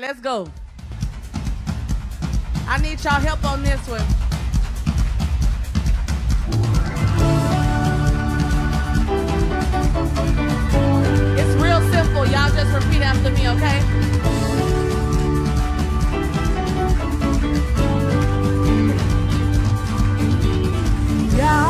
right, let's go. I need y'all help on this one. It's real simple. Y'all just repeat after me, okay? Yeah.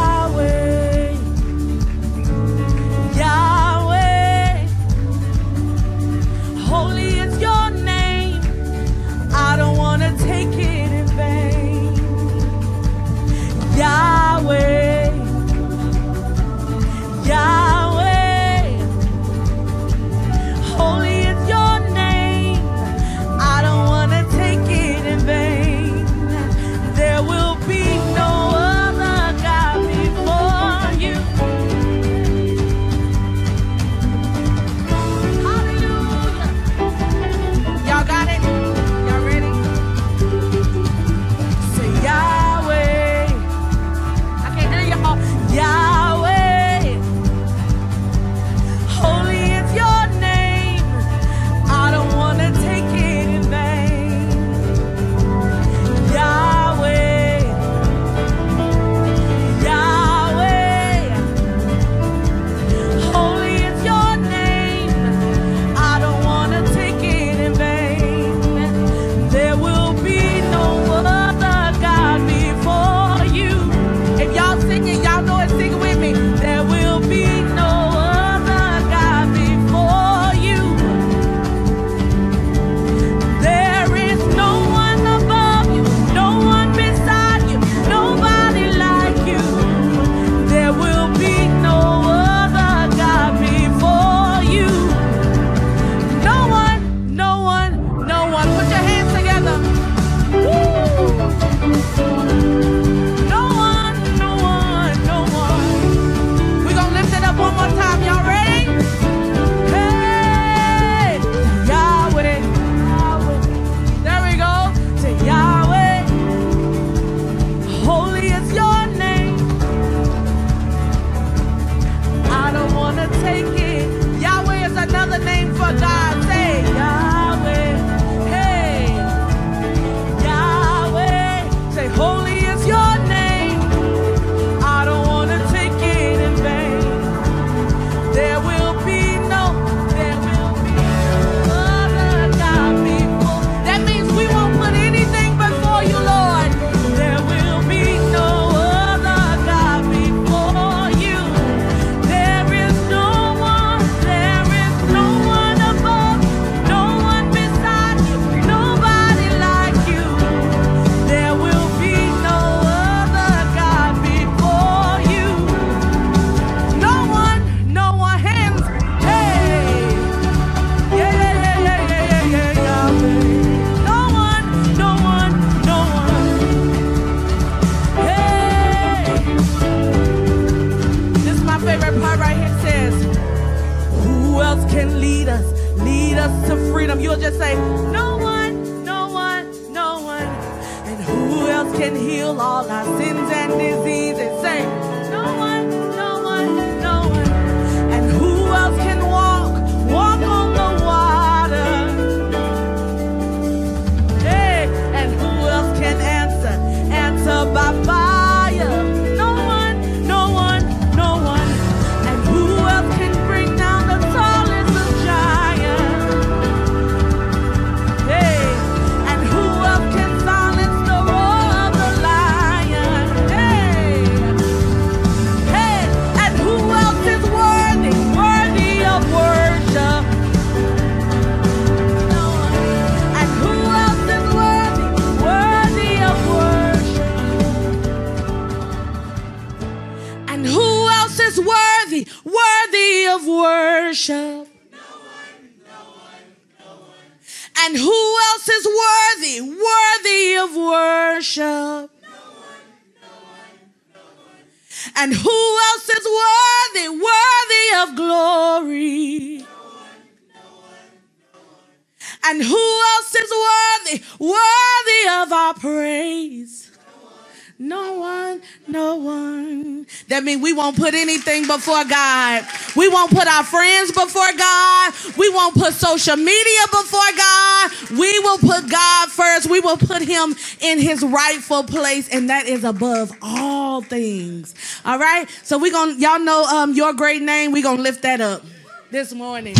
before God. We won't put our friends before God. We won't put social media before God. We will put God first. We will put Him in His rightful place, and that is above all things. All right? So we're going to, y'all know um, your great name. We're going to lift that up this morning.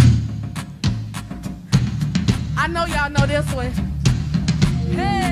I know y'all know this one. Hey.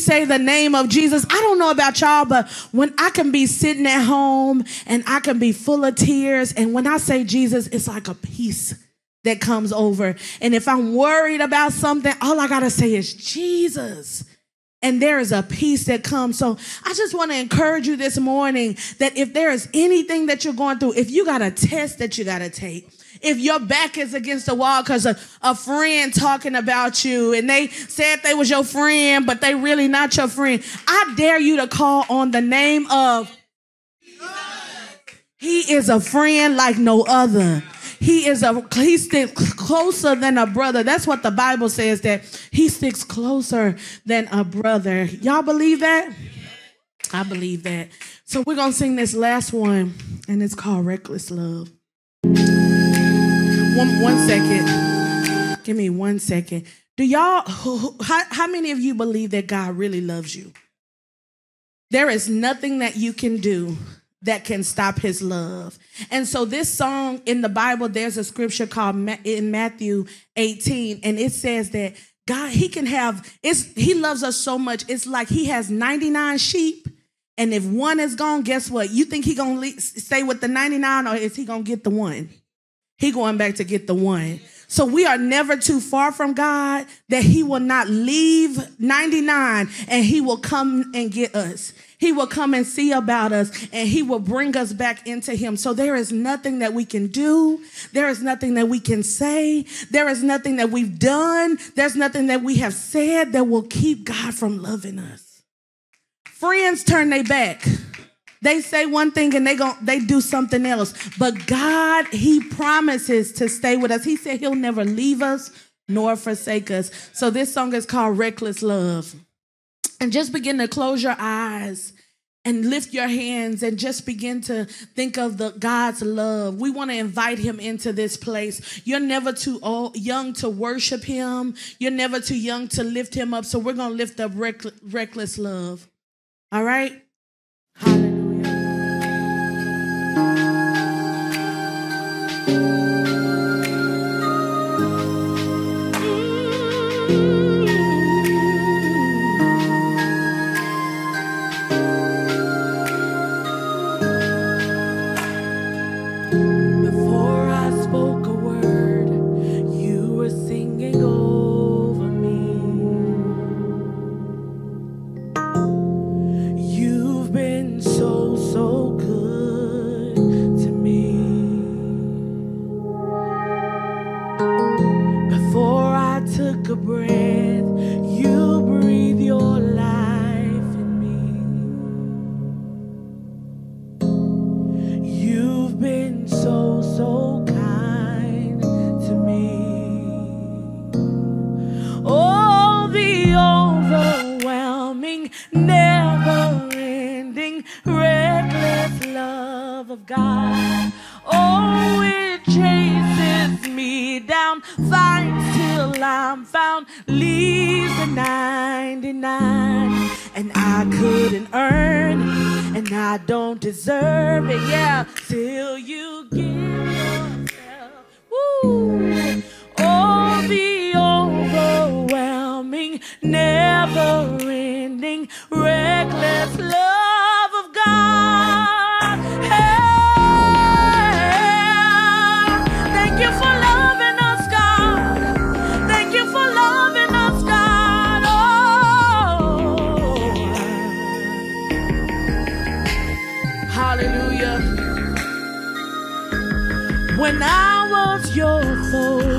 say the name of Jesus, I don't know about y'all, but when I can be sitting at home and I can be full of tears, and when I say Jesus, it's like a peace that comes over. And if I'm worried about something, all I got to say is Jesus. And there is a peace that comes. So I just want to encourage you this morning that if there is anything that you're going through, if you got a test that you got to take, if your back is against the wall because a, a friend talking about you and they said they was your friend, but they really not your friend, I dare you to call on the name of He is a friend like no other. He is a he sticks closer than a brother. That's what the Bible says that he sticks closer than a brother. Y'all believe that? I believe that. So we're gonna sing this last one, and it's called Reckless Love. One one second. Give me one second. Do y'all how, how many of you believe that God really loves you? There is nothing that you can do that can stop his love. And so this song in the Bible, there's a scripture called Ma- in Matthew 18, and it says that God, he can have, it's he loves us so much. It's like he has 99 sheep. And if one is gone, guess what? You think he gonna stay with the 99 or is he gonna get the one? He going back to get the one. So we are never too far from God that he will not leave 99 and he will come and get us. He will come and see about us and he will bring us back into him. So there is nothing that we can do. There is nothing that we can say. There is nothing that we've done. There's nothing that we have said that will keep God from loving us. Friends turn their back. They say one thing and they go they do something else. But God, He promises to stay with us. He said He'll never leave us nor forsake us. So this song is called Reckless Love. And just begin to close your eyes and lift your hands and just begin to think of the God's love. We want to invite him into this place. You're never too old, young to worship him. You're never too young to lift him up. So we're going to lift up reck- reckless love. All right? Hallelujah. Deserve it, yeah, till you your foe.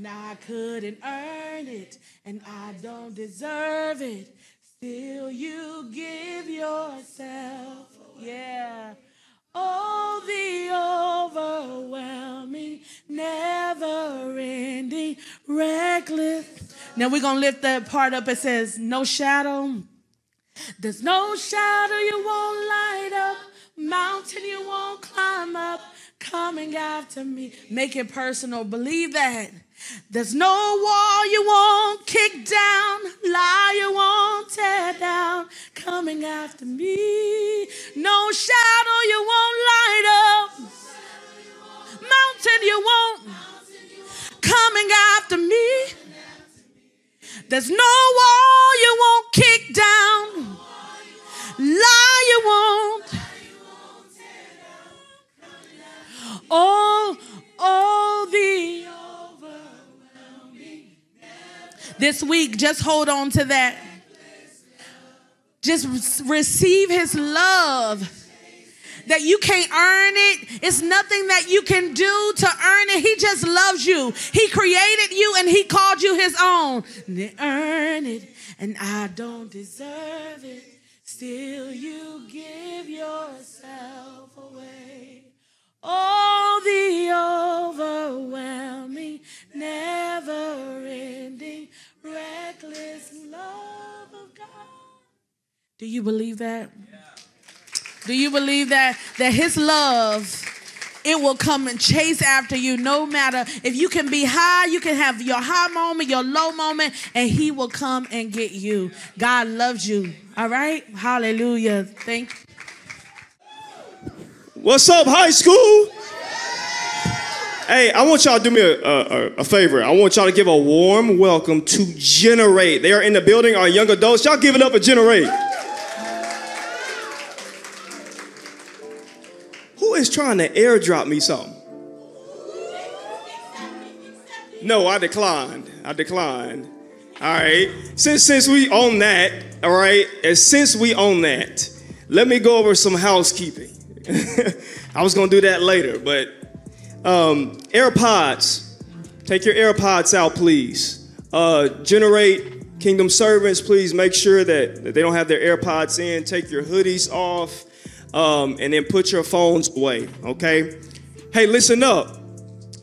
And I couldn't earn it, and I don't deserve it. Still, you give yourself, yeah. Oh, the overwhelming, never ending, reckless. Now we're going to lift that part up. It says, No shadow. There's no shadow you won't light up, mountain you won't climb up, coming after me. Make it personal. Believe that. There's no wall you won't kick down, lie you won't tear down, coming after me. No shadow you won't light up, mountain you won't, coming after me. There's no wall you won't kick down, lie you won't. Oh, oh, the This week, just hold on to that. Just receive his love. That you can't earn it. It's nothing that you can do to earn it. He just loves you. He created you and he called you his own. Earn it, and I don't deserve it. Still, you give yourself away. The Do you believe that? Do you believe that that his love it will come and chase after you no matter if you can be high, you can have your high moment, your low moment, and he will come and get you. God loves you. All right? Hallelujah. Thank you. What's up, high school? Hey, I want y'all to do me a, a, a favor. I want y'all to give a warm welcome to Generate. They are in the building, our young adults. Y'all give it up for Generate. Is trying to airdrop me something? No, I declined. I declined. All right. Since since we own that, all right, and since we own that, let me go over some housekeeping. I was gonna do that later, but um, AirPods, take your AirPods out, please. Uh, generate Kingdom servants, please make sure that, that they don't have their AirPods in. Take your hoodies off, um, and then put your phones away. Okay. Hey, listen up.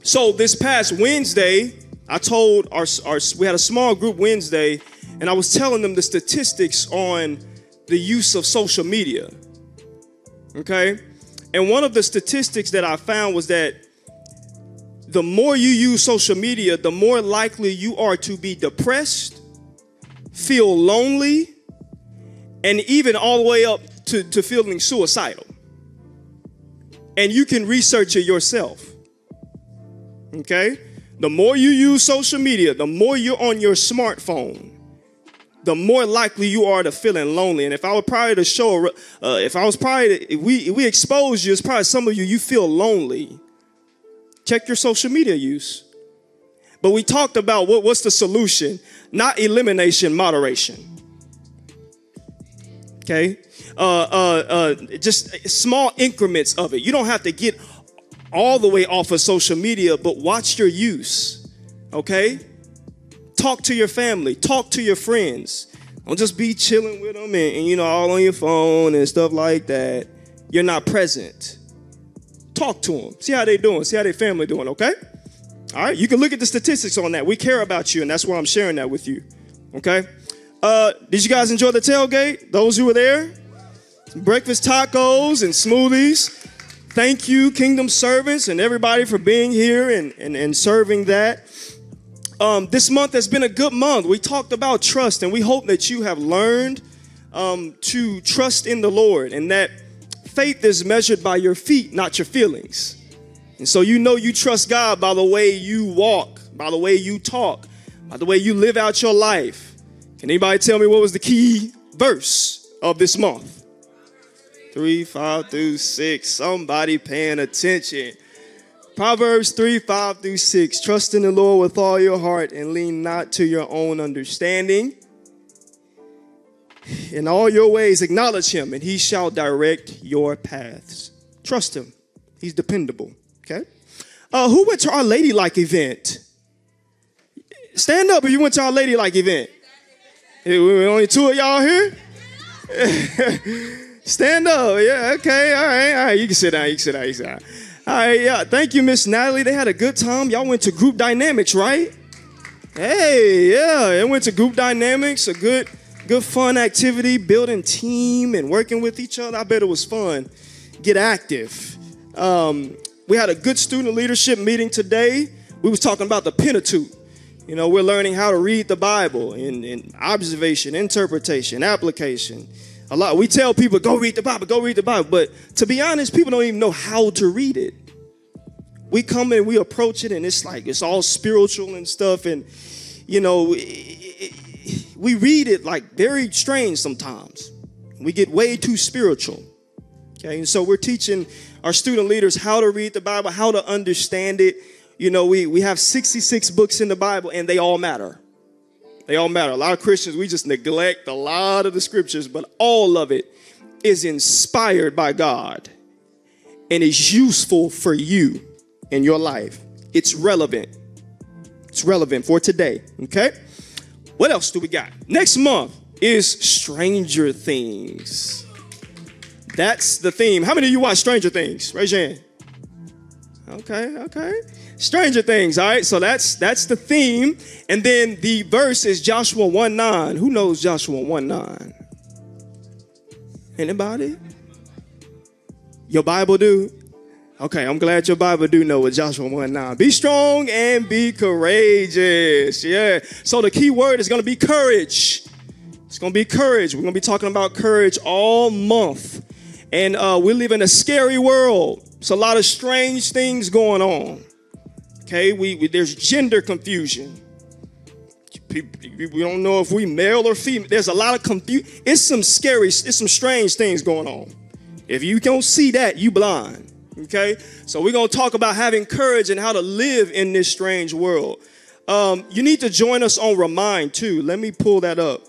So this past Wednesday, I told our, our we had a small group Wednesday, and I was telling them the statistics on the use of social media. Okay? And one of the statistics that I found was that the more you use social media, the more likely you are to be depressed, feel lonely, and even all the way up to, to feeling suicidal. And you can research it yourself. Okay? The more you use social media, the more you're on your smartphone, the more likely you are to feeling lonely. And if I were probably to show, uh, if I was probably, to, if we, if we expose you, it's probably some of you, you feel lonely. Check your social media use. But we talked about what, what's the solution? Not elimination, moderation. Okay? Uh, uh, uh, just small increments of it. You don't have to get all the way off of social media, but watch your use. Okay? Talk to your family, talk to your friends. Don't just be chilling with them and, and you know, all on your phone and stuff like that. You're not present. Talk to them. See how they doing. See how their family doing, okay? All right, you can look at the statistics on that. We care about you, and that's why I'm sharing that with you. Okay? Uh, did you guys enjoy the tailgate? Those who were there? Breakfast tacos and smoothies. Thank you, Kingdom servants, and everybody for being here and, and, and serving that. Um, this month has been a good month. We talked about trust, and we hope that you have learned um, to trust in the Lord and that faith is measured by your feet, not your feelings. And so you know you trust God by the way you walk, by the way you talk, by the way you live out your life. Can anybody tell me what was the key verse of this month? Three, five through six. Somebody paying attention. Proverbs 3, 5 through 6. Trust in the Lord with all your heart and lean not to your own understanding. In all your ways, acknowledge him, and he shall direct your paths. Trust him, he's dependable. Okay? Uh, who went to our Ladylike event? Stand up if you went to our Ladylike event. Hey, we only two of y'all here? Stand up. Yeah, okay. All right. All right. You can sit down. You can sit down. You can sit down. All right. Yeah. Thank you, Miss Natalie. They had a good time. Y'all went to group dynamics, right? Hey, yeah. It went to group dynamics, a good, good fun activity, building team and working with each other. I bet it was fun. Get active. Um, we had a good student leadership meeting today. We was talking about the Pentateuch. You know, we're learning how to read the Bible in, in observation, interpretation, application. A lot. We tell people, go read the Bible, go read the Bible. But to be honest, people don't even know how to read it. We come and we approach it, and it's like it's all spiritual and stuff. And, you know, we read it like very strange sometimes. We get way too spiritual. Okay, and so we're teaching our student leaders how to read the Bible, how to understand it. You know, we, we have 66 books in the Bible, and they all matter. They all matter. A lot of Christians, we just neglect a lot of the scriptures, but all of it is inspired by God and is useful for you in your life. It's relevant. It's relevant for today. Okay? What else do we got? Next month is Stranger Things. That's the theme. How many of you watch Stranger Things? Raise your hand. Okay, okay. Stranger Things, all right? So that's that's the theme. And then the verse is Joshua 1 9. Who knows Joshua 1 9? Anybody? Your Bible do? Okay, I'm glad your Bible do know what Joshua 1 9. Be strong and be courageous. Yeah. So the key word is to be courage. It's to be courage. We're to be talking about courage all month. And uh, we live in a scary world. It's a lot of strange things going on. Okay, we, we there's gender confusion. we don't know if we male or female. There's a lot of confusion. It's some scary, it's some strange things going on. If you don't see that, you blind. Okay, so we're gonna talk about having courage and how to live in this strange world. Um, you need to join us on Remind too. Let me pull that up.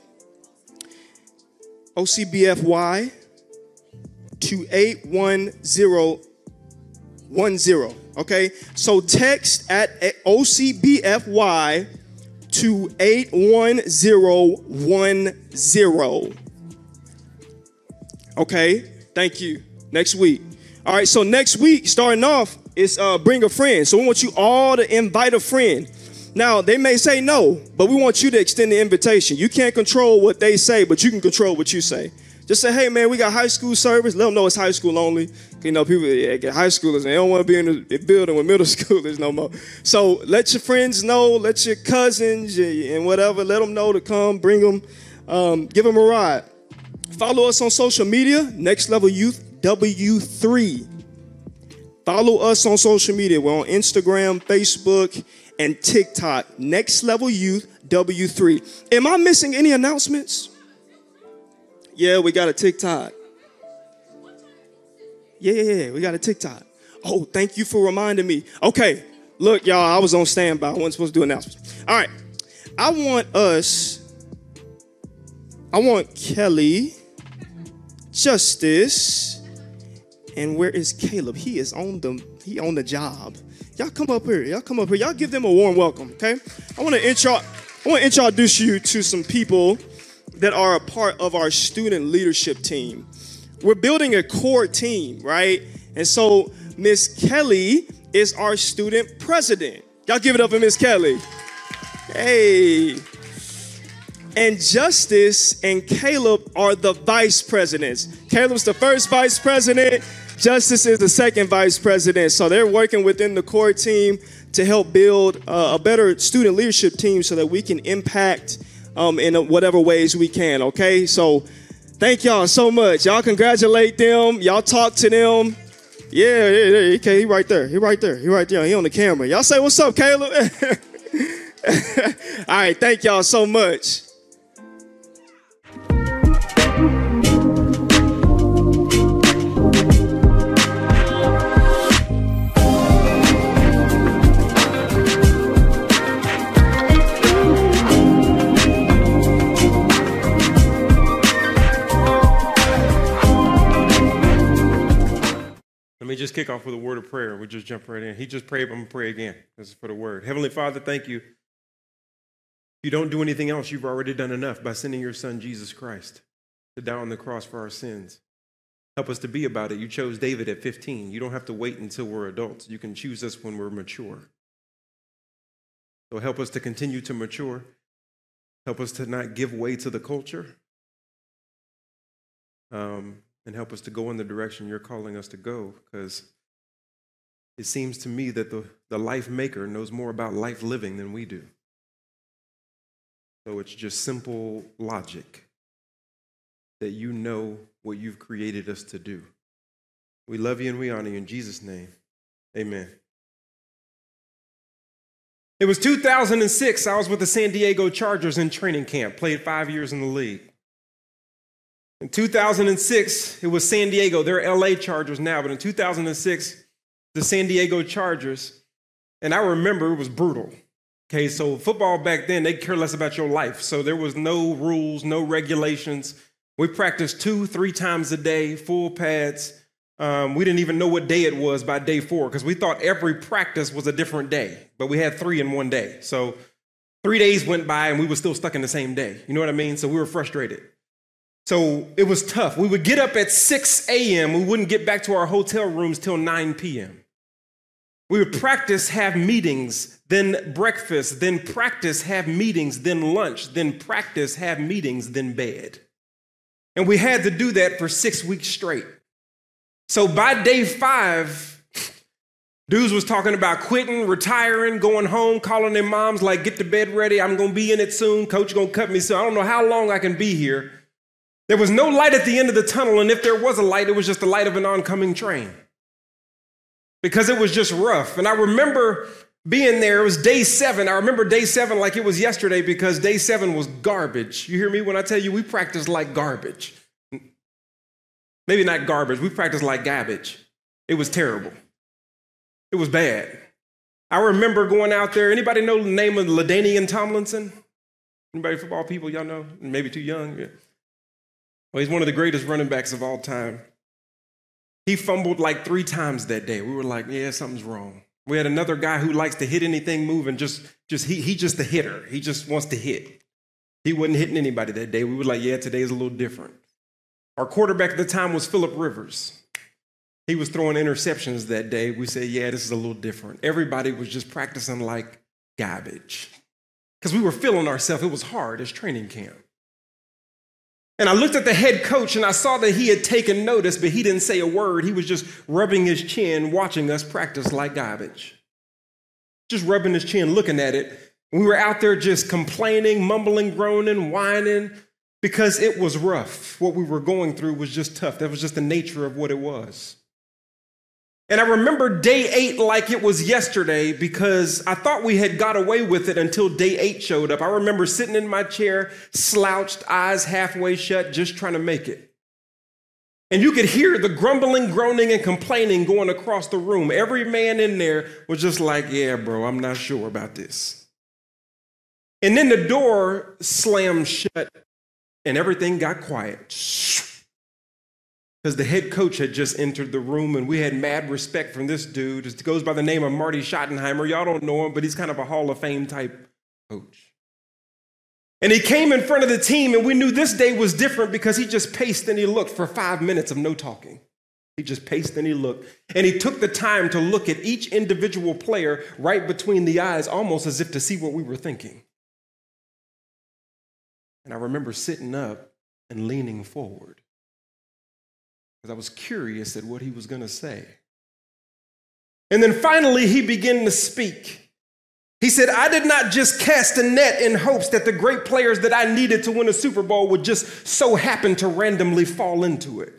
OCBFY to 81010. Okay, so text at OCBFY to 81010. Okay, thank you. Next week. All right, so next week, starting off, is uh, bring a friend. So we want you all to invite a friend. Now, they may say no, but we want you to extend the invitation. You can't control what they say, but you can control what you say. Just say, hey man, we got high school service. Let them know it's high school only. You know, people get high schoolers and they don't want to be in the building with middle schoolers no more. So let your friends know, let your cousins and whatever, let them know to come, bring them, um, give them a ride. Follow us on social media, Next Level Youth W3. Follow us on social media. We're on Instagram, Facebook, and TikTok. Next Level Youth W3. Am I missing any announcements? Yeah, we got a TikTok. Yeah, yeah, yeah, we got a TikTok. Oh, thank you for reminding me. Okay, look, y'all, I was on standby. I wasn't supposed to do announcements. All right, I want us, I want Kelly, Justice, and where is Caleb? He is on the he on the job. Y'all come up here. Y'all come up here. Y'all give them a warm welcome, okay? I want to intro I want to introduce you to some people that are a part of our student leadership team. We're building a core team, right? And so Miss Kelly is our student president. Y'all give it up for Miss Kelly. Hey. And Justice and Caleb are the vice presidents. Caleb's the first vice president, Justice is the second vice president. So they're working within the core team to help build uh, a better student leadership team so that we can impact um, in whatever ways we can, okay? So thank y'all so much. Y'all congratulate them. Y'all talk to them. Yeah, yeah, yeah. Okay, he right there. He right there. He right there. He on the camera. Y'all say what's up, Caleb? All right, thank y'all so much. Me just kick off with a word of prayer. We just jump right in. He just prayed, I'm going to pray again. This is for the word. Heavenly Father, thank you. If you don't do anything else, you've already done enough by sending your son, Jesus Christ, to die on the cross for our sins. Help us to be about it. You chose David at 15. You don't have to wait until we're adults. You can choose us when we're mature. So help us to continue to mature. Help us to not give way to the culture. Um, and help us to go in the direction you're calling us to go because it seems to me that the, the life maker knows more about life living than we do. So it's just simple logic that you know what you've created us to do. We love you and we honor you in Jesus' name. Amen. It was 2006. I was with the San Diego Chargers in training camp, played five years in the league. In 2006, it was San Diego. They're LA Chargers now, but in 2006, the San Diego Chargers, and I remember it was brutal. Okay, so football back then, they care less about your life. So there was no rules, no regulations. We practiced two, three times a day, full pads. Um, we didn't even know what day it was by day four because we thought every practice was a different day, but we had three in one day. So three days went by and we were still stuck in the same day. You know what I mean? So we were frustrated. So it was tough. We would get up at 6 a.m. We wouldn't get back to our hotel rooms till 9 p.m. We would practice, have meetings, then breakfast, then practice, have meetings, then lunch, then practice, have meetings, then bed. And we had to do that for six weeks straight. So by day five, dudes was talking about quitting, retiring, going home, calling their moms like, get the bed ready. I'm going to be in it soon. Coach going to cut me So I don't know how long I can be here. There was no light at the end of the tunnel, and if there was a light, it was just the light of an oncoming train because it was just rough. And I remember being there, it was day seven. I remember day seven like it was yesterday because day seven was garbage. You hear me when I tell you we practiced like garbage? Maybe not garbage, we practiced like garbage. It was terrible. It was bad. I remember going out there. Anybody know the name of LaDainian Tomlinson? Anybody football people y'all know? Maybe too young. Yeah. Well, he's one of the greatest running backs of all time. He fumbled like three times that day. We were like, yeah, something's wrong. We had another guy who likes to hit anything moving, just, just he, he just a hitter. He just wants to hit. He wasn't hitting anybody that day. We were like, yeah, today's a little different. Our quarterback at the time was Philip Rivers. He was throwing interceptions that day. We said, yeah, this is a little different. Everybody was just practicing like garbage because we were feeling ourselves. It was hard as training camp. And I looked at the head coach and I saw that he had taken notice, but he didn't say a word. He was just rubbing his chin, watching us practice like garbage. Just rubbing his chin, looking at it. We were out there just complaining, mumbling, groaning, whining, because it was rough. What we were going through was just tough. That was just the nature of what it was. And I remember day eight like it was yesterday because I thought we had got away with it until day eight showed up. I remember sitting in my chair, slouched, eyes halfway shut, just trying to make it. And you could hear the grumbling, groaning, and complaining going across the room. Every man in there was just like, yeah, bro, I'm not sure about this. And then the door slammed shut and everything got quiet because the head coach had just entered the room and we had mad respect from this dude. It goes by the name of Marty Schottenheimer. Y'all don't know him, but he's kind of a Hall of Fame type coach. And he came in front of the team, and we knew this day was different because he just paced and he looked for five minutes of no talking. He just paced and he looked. And he took the time to look at each individual player right between the eyes, almost as if to see what we were thinking. And I remember sitting up and leaning forward because I was curious at what he was going to say. And then finally, he began to speak. He said, I did not just cast a net in hopes that the great players that I needed to win a Super Bowl would just so happen to randomly fall into it.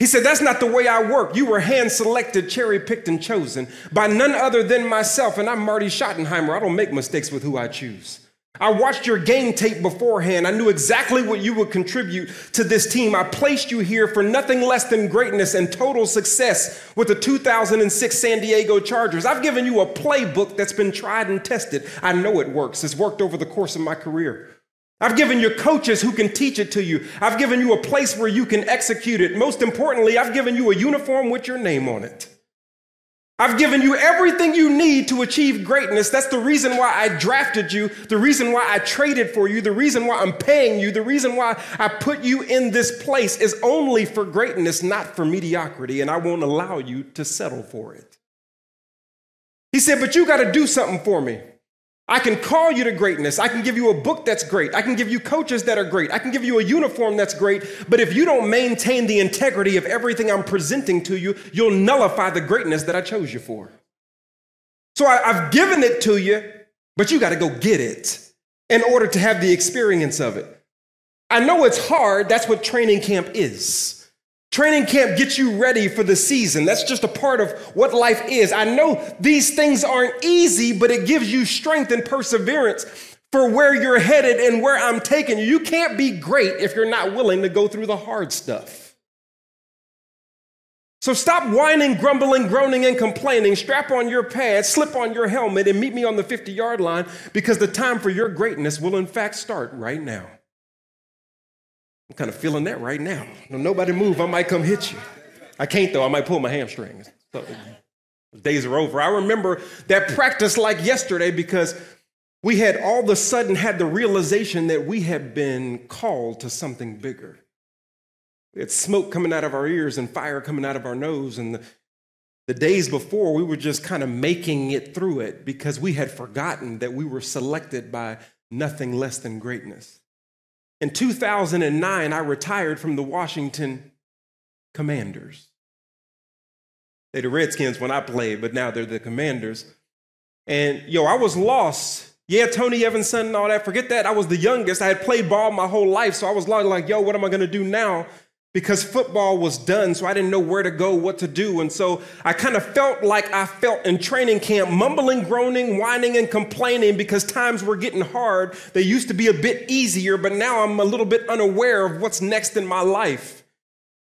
He said, That's not the way I work. You were hand selected, cherry picked, and chosen by none other than myself. And I'm Marty Schottenheimer. I don't make mistakes with who I choose. I watched your game tape beforehand. I knew exactly what you would contribute to this team. I placed you here for nothing less than greatness and total success with the 2006 San Diego Chargers. I've given you a playbook that's been tried and tested. I know it works. It's worked over the course of my career. I've given you coaches who can teach it to you. I've given you a place where you can execute it. Most importantly, I've given you a uniform with your name on it. I've given you everything you need to achieve greatness. That's the reason why I drafted you, the reason why I traded for you, the reason why I'm paying you, the reason why I put you in this place is only for greatness, not for mediocrity, and I won't allow you to settle for it. He said, But you got to do something for me. I can call you to greatness. I can give you a book that's great. I can give you coaches that are great. I can give you a uniform that's great. But if you don't maintain the integrity of everything I'm presenting to you, you'll nullify the greatness that I chose you for. So I, have given it to you, but you got to go get it in order to have the experience of it. I know it's hard. That's what training camp is. Training camp gets you ready for the season. That's just a part of what life is. I know these things aren't easy, but it gives you strength and perseverance for where you're headed and where I'm taking you. You can't be great if you're not willing to go through the hard stuff. So stop whining, grumbling, groaning, and complaining. Strap on your pads, slip on your helmet, and meet me on the 50 yard line because the time for your greatness will, in fact, start right now. I'm kind of feeling that right now. nobody move, I might come hit you. I can't though, I might pull my hamstrings. So, days are over. I remember that practice like yesterday because we had all of a sudden had the realization that we had been called to something bigger. We had smoke coming out of our ears and fire coming out of our nose. And the, the days before, we were just kind of making it through it because we had forgotten that we were selected by nothing less than greatness. In 2009, I retired from the Washington Commanders. They're the Redskins when I played, but now they're the Commanders. And yo, I was lost. Yeah, Tony Evans' son and all that. Forget that. I was the youngest. I had played ball my whole life, so I was like, yo, what am I gonna do now? Because football was done, so I didn't know where to go, what to do. And so I kind of felt like I felt in training camp, mumbling, groaning, whining, and complaining because times were getting hard. They used to be a bit easier, but now I'm a little bit unaware of what's next in my life.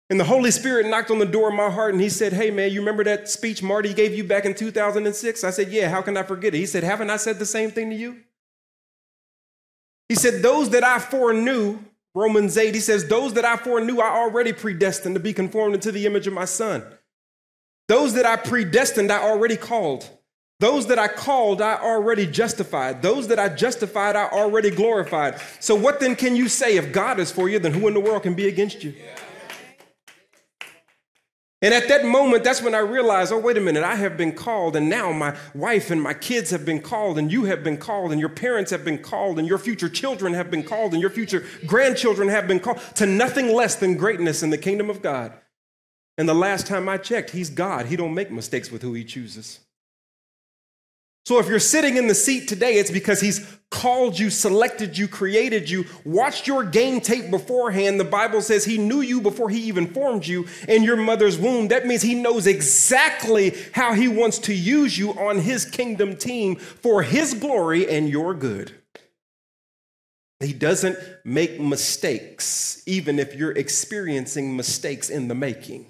And the Holy Spirit knocked on the door of my heart and he said, Hey, man, you remember that speech Marty gave you back in 2006? I said, Yeah, how can I forget it? He said, Haven't I said the same thing to you? He said, Those that I foreknew, Romans 8, he says, Those that I foreknew, I already predestined to be conformed into the image of my son. Those that I predestined, I already called. Those that I called, I already justified. Those that I justified, I already glorified. So, what then can you say if God is for you, then who in the world can be against you? Yeah. And at that moment, that's when I realized, oh, wait a minute, I have been called, and now my wife and my kids have been called, and you have been called, and your parents have been called, and your future children have been called, and your future grandchildren have been called to nothing less than greatness in the kingdom of God. And the last time I checked, he's God. He don't make mistakes with who he chooses. So if you're sitting in the seat today, it's because he's called you, selected you, created you, watched your game tape beforehand. The Bible says he knew you before he even formed you in your mother's womb. That means he knows exactly how he wants to use you on his kingdom team for his glory and your good. He doesn't make mistakes, even if you're experiencing mistakes in the making.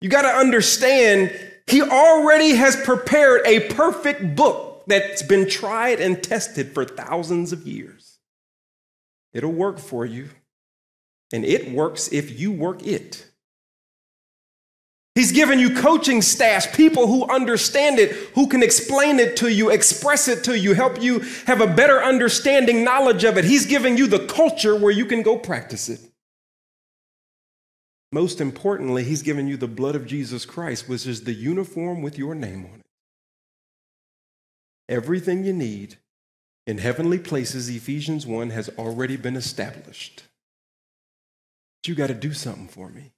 You got to understand, he already has prepared a perfect book that's been tried and tested for thousands of years. It'll work for you, and it works if you work it. He's given you coaching staffs, people who understand it, who can explain it to you, express it to you, help you have a better understanding, knowledge of it. He's giving you the culture where you can go practice it. Most importantly, He's given you the blood of Jesus Christ, which is the uniform with your name on it. Everything you need in heavenly places, Ephesians 1 has already been established. But you got to do something for me.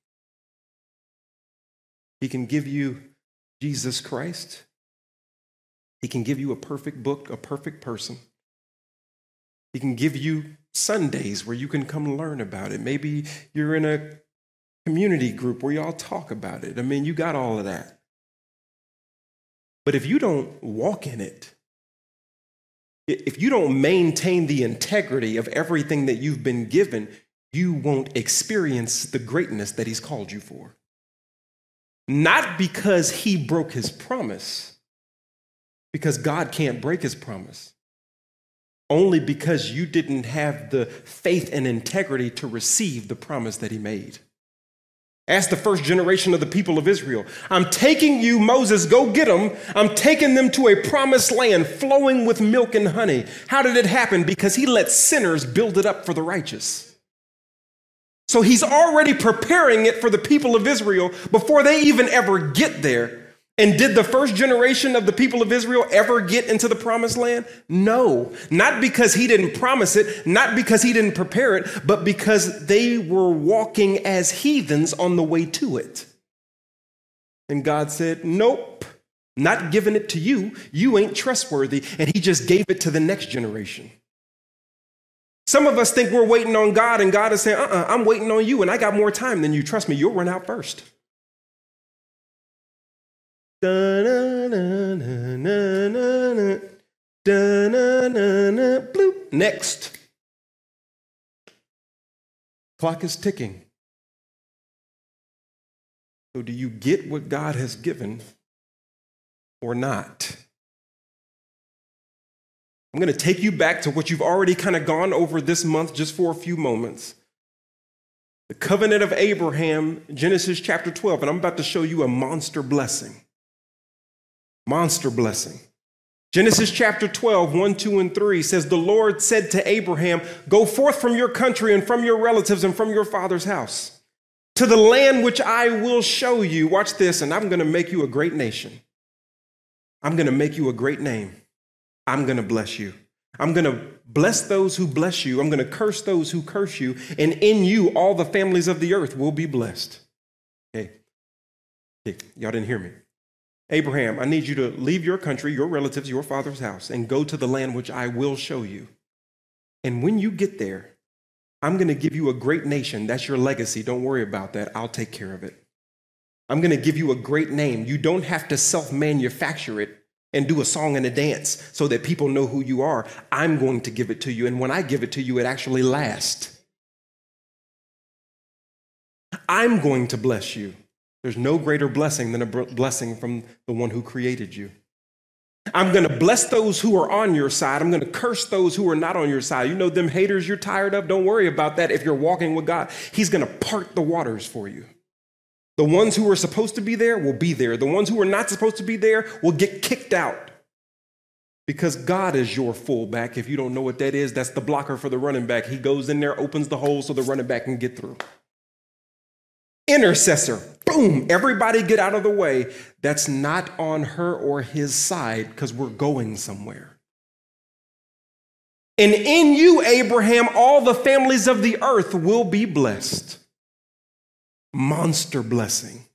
He can give you Jesus Christ. He can give you a perfect book, a perfect person. He can give you Sundays where you can come learn about it. Maybe you're in a community group where y'all talk about it. I mean, you got all of that. But if you don't walk in it, if you don't maintain the integrity of everything that you've been given, you won't experience the greatness that He's called you for. Not because he broke his promise, because God can't break his promise. Only because you didn't have the faith and integrity to receive the promise that he made. Ask the first generation of the people of Israel I'm taking you, Moses, go get them. I'm taking them to a promised land flowing with milk and honey. How did it happen? Because he let sinners build it up for the righteous. So he's already preparing it for the people of Israel before they even ever get there. And did the first generation of the people of Israel ever get into the promised land? No. Not because he didn't promise it, not because he didn't prepare it, but because they were walking as heathens on the way to it. And God said, Nope, not giving it to you. You ain't trustworthy. And he just gave it to the next generation. Some of us think we're waiting on God, and God is saying, uh uh-uh, uh, i am waiting on you, and I got more time than you. Trust me, you'll run out first. Bloop. Next. Clock is ticking. So, do you get what God has given or not? I'm going to take you back to what you've already kind of gone over this month just for a few moments. The covenant of Abraham, Genesis chapter 12, and I'm about to show you a monster blessing. Monster blessing. Genesis chapter 12, 1, 2, and 3 says, The Lord said to Abraham, Go forth from your country and from your relatives and from your father's house to the land which I will show you. Watch this, and I'm going to make you a great nation. I'm going to make you a great name. I'm going to bless you. I'm going to bless those who bless you. I'm going to curse those who curse you. And in you, all the families of the earth will be blessed. Hey, hey y'all didn't hear me. Abraham, I need you to leave your country, your relatives, your father's house, and go to the land which I will show you. And when you get there, I'm going to give you a great nation. That's your legacy. Don't worry about that. I'll take care of it. I'm going to give you a great name. You don't have to self manufacture it and do a song and a dance so that people know who you are. I'm going to give it to you. And when I give it to you, it actually lasts. I'm going to bless you. There's no greater blessing than a blessing from the one who created you. I'm going to bless those who are on your side. I'm going to curse those who are not on your side. You know, them haters you're tired of, don't worry about that. If you're walking with God, He's going to part the waters for you. The ones who are supposed to be there will be there. The ones who are not supposed to be there will get kicked out. Because God is your fullback. If you don't know what that is, that's the blocker for the running back. He goes in there, opens the hole so the running back can get through. Intercessor, boom, everybody get out of the way. That's not on her or his side because we're going somewhere. And in you, Abraham, all the families of the earth will be blessed monster blessing.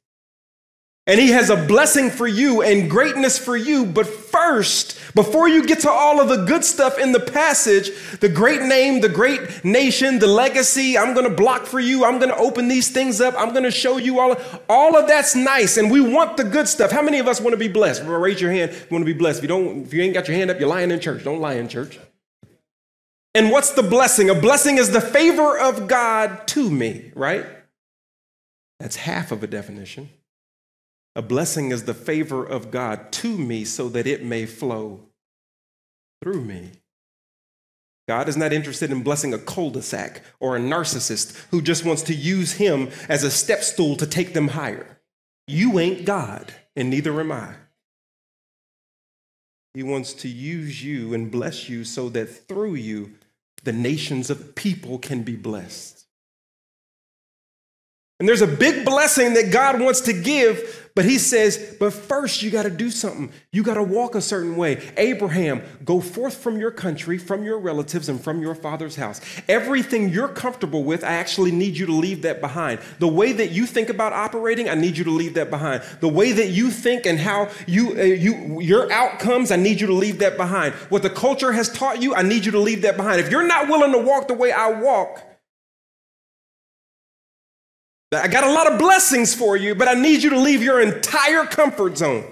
And he has a blessing for you and greatness for you. But first, before you get to all of the good stuff in the passage, the great name, the great nation, the legacy, I'm going to block for you. I'm going to open these things up. I'm going to show you all. All of that's nice. And we want the good stuff. How many of us want to be blessed? Raise your hand. You want to be blessed. If you don't, if you ain't got your hand up, you're lying in church. Don't lie in church. And what's the blessing? A blessing is the favor of God to me, right? That's half of a definition. A blessing is the favor of God to me so that it may flow through me. God is not interested in blessing a cul de sac or a narcissist who just wants to use him as a step stool to take them higher. You ain't God, and neither am I. He wants to use you and bless you so that through you, the nations of people can be blessed. And there's a big blessing that God wants to give, but He says, but first you got to do something. You got to walk a certain way. Abraham, go forth from your country, from your relatives, and from your father's house. Everything you're comfortable with, I actually need you to leave that behind. The way that you think about operating, I need you to leave that behind. The way that you think and how you, uh, you your outcomes, I need you to leave that behind. What the culture has taught you, I need you to leave that behind. If you're not willing to walk the way I walk, I got a lot of blessings for you, but I need you to leave your entire comfort zone.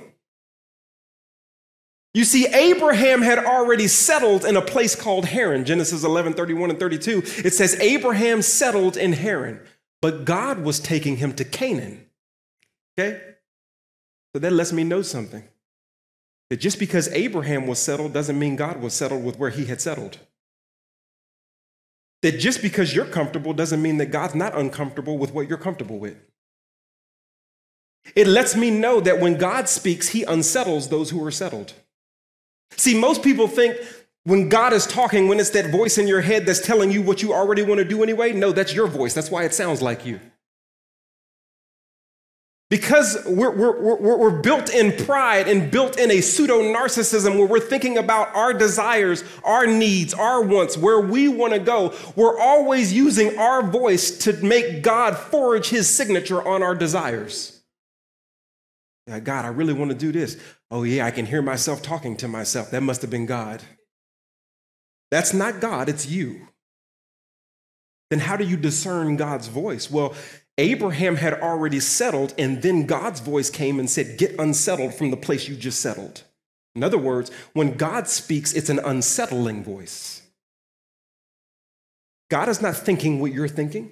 You see, Abraham had already settled in a place called Haran. Genesis 11, 31 and 32. It says, Abraham settled in Haran, but God was taking him to Canaan. Okay? So that lets me know something. That just because Abraham was settled doesn't mean God was settled with where he had settled that just because you're comfortable doesn't mean that God's not uncomfortable with what you're comfortable with. It lets me know that when God speaks, he unsettles those who are settled. See, most people think when God is talking, when it's that voice in your head that's telling you what you already want to do anyway, no, that's your voice. That's why it sounds like you. Because we're, we're, we're, we're, built in pride and built in a pseudo narcissism where we're thinking about our desires, our needs, our wants, where we want to go, we're always using our voice to make God forge his signature on our desires. Yeah, God, I really want to do this. Oh, yeah, I can hear myself talking to myself. That must have been God. That's not God, it's you. Then how do you discern God's voice? Well, Abraham had already settled, and then God's voice came and said, Get unsettled from the place you just settled. In other words, when God speaks, it's an unsettling voice. God is not thinking what you're thinking.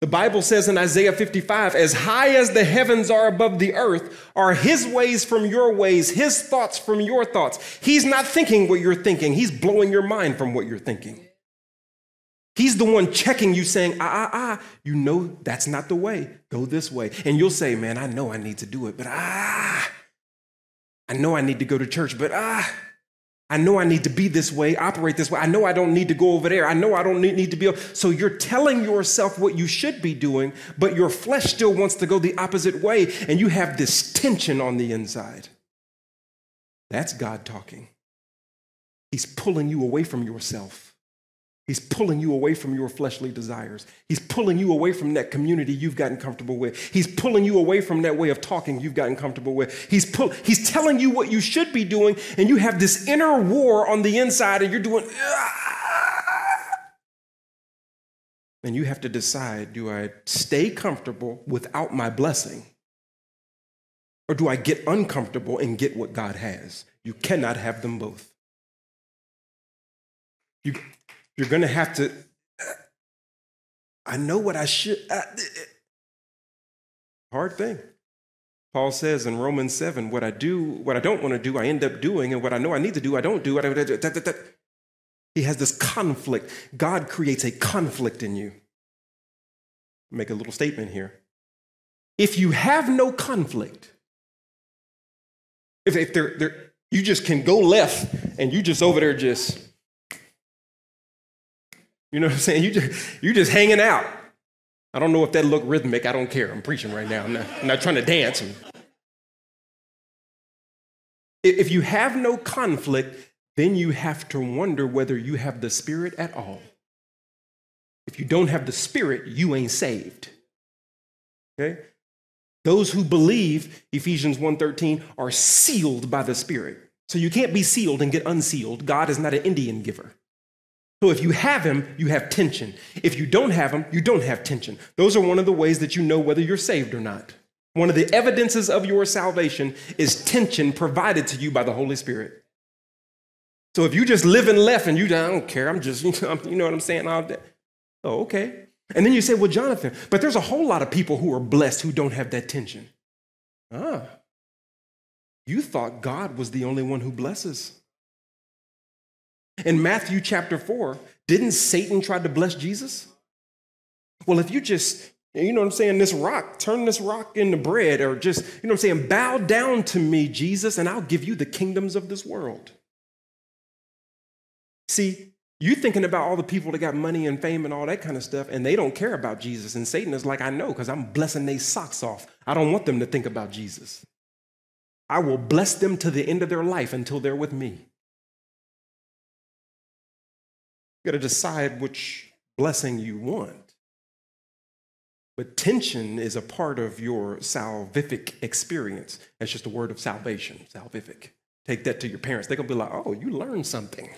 The Bible says in Isaiah 55, as high as the heavens are above the earth, are his ways from your ways, his thoughts from your thoughts. He's not thinking what you're thinking, he's blowing your mind from what you're thinking. He's the one checking you, saying, ah, ah, ah, you know that's not the way. Go this way. And you'll say, man, I know I need to do it, but ah, I know I need to go to church, but ah, I know I need to be this way, operate this way. I know I don't need to go over there. I know I don't need to be. So you're telling yourself what you should be doing, but your flesh still wants to go the opposite way, and you have this tension on the inside. That's God talking. He's pulling you away from yourself. He's pulling you away from your fleshly desires. He's pulling you away from that community you've gotten comfortable with. He's pulling you away from that way of talking you've gotten comfortable with. He's, pull, he's telling you what you should be doing, and you have this inner war on the inside, and you're doing, ah. and you have to decide do I stay comfortable without my blessing? Or do I get uncomfortable and get what God has? You cannot have them both. You, you're going to have to, I know what I should. I, hard thing. Paul says in Romans 7, what I do, what I don't want to do, I end up doing, and what I know I need to do, I don't do. He has this conflict. God creates a conflict in you. Make a little statement here. If you have no conflict, if, if they're, you just can go left and you just over there just you know what I'm saying? You just, you just hanging out. I don't know if that looked rhythmic. I don't care. I'm preaching right now. I'm not, I'm not trying to dance. If you have no conflict, then you have to wonder whether you have the Spirit at all. If you don't have the Spirit, you ain't saved. Okay? Those who believe, Ephesians 1:13, are sealed by the Spirit. So you can't be sealed and get unsealed. God is not an Indian giver. So if you have him, you have tension. If you don't have him, you don't have tension. Those are one of the ways that you know whether you're saved or not. One of the evidences of your salvation is tension provided to you by the Holy Spirit. So if you just live and left and you I don't care, I'm just, you know, you know what I'm saying? That. Oh, okay. And then you say, well, Jonathan, but there's a whole lot of people who are blessed who don't have that tension. Ah, you thought God was the only one who blesses. In Matthew chapter 4, didn't Satan try to bless Jesus? Well, if you just, you know what I'm saying, this rock, turn this rock into bread, or just, you know what I'm saying, bow down to me, Jesus, and I'll give you the kingdoms of this world. See, you're thinking about all the people that got money and fame and all that kind of stuff, and they don't care about Jesus. And Satan is like, I know, because I'm blessing their socks off. I don't want them to think about Jesus. I will bless them to the end of their life until they're with me. You got to decide which blessing you want. But tension is a part of your salvific experience. That's just a word of salvation, salvific. Take that to your parents. They're going to be like, oh, you learned something.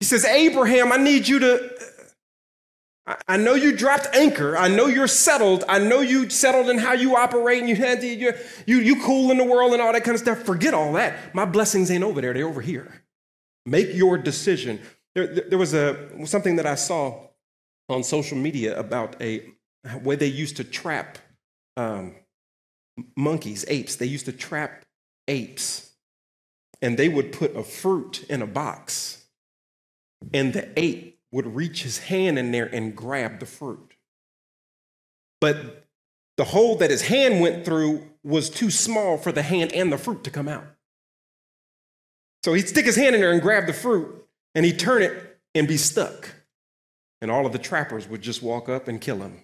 he says, Abraham, I need you to. Uh, I know you dropped anchor. I know you're settled. I know you settled in how you operate and you, you, you cool in the world and all that kind of stuff. Forget all that. My blessings ain't over there, they're over here. Make your decision. There, there was a, something that I saw on social media about a way they used to trap um, monkeys, apes. They used to trap apes, and they would put a fruit in a box, and the ape would reach his hand in there and grab the fruit. But the hole that his hand went through was too small for the hand and the fruit to come out. So he'd stick his hand in there and grab the fruit, and he'd turn it and be stuck. And all of the trappers would just walk up and kill him.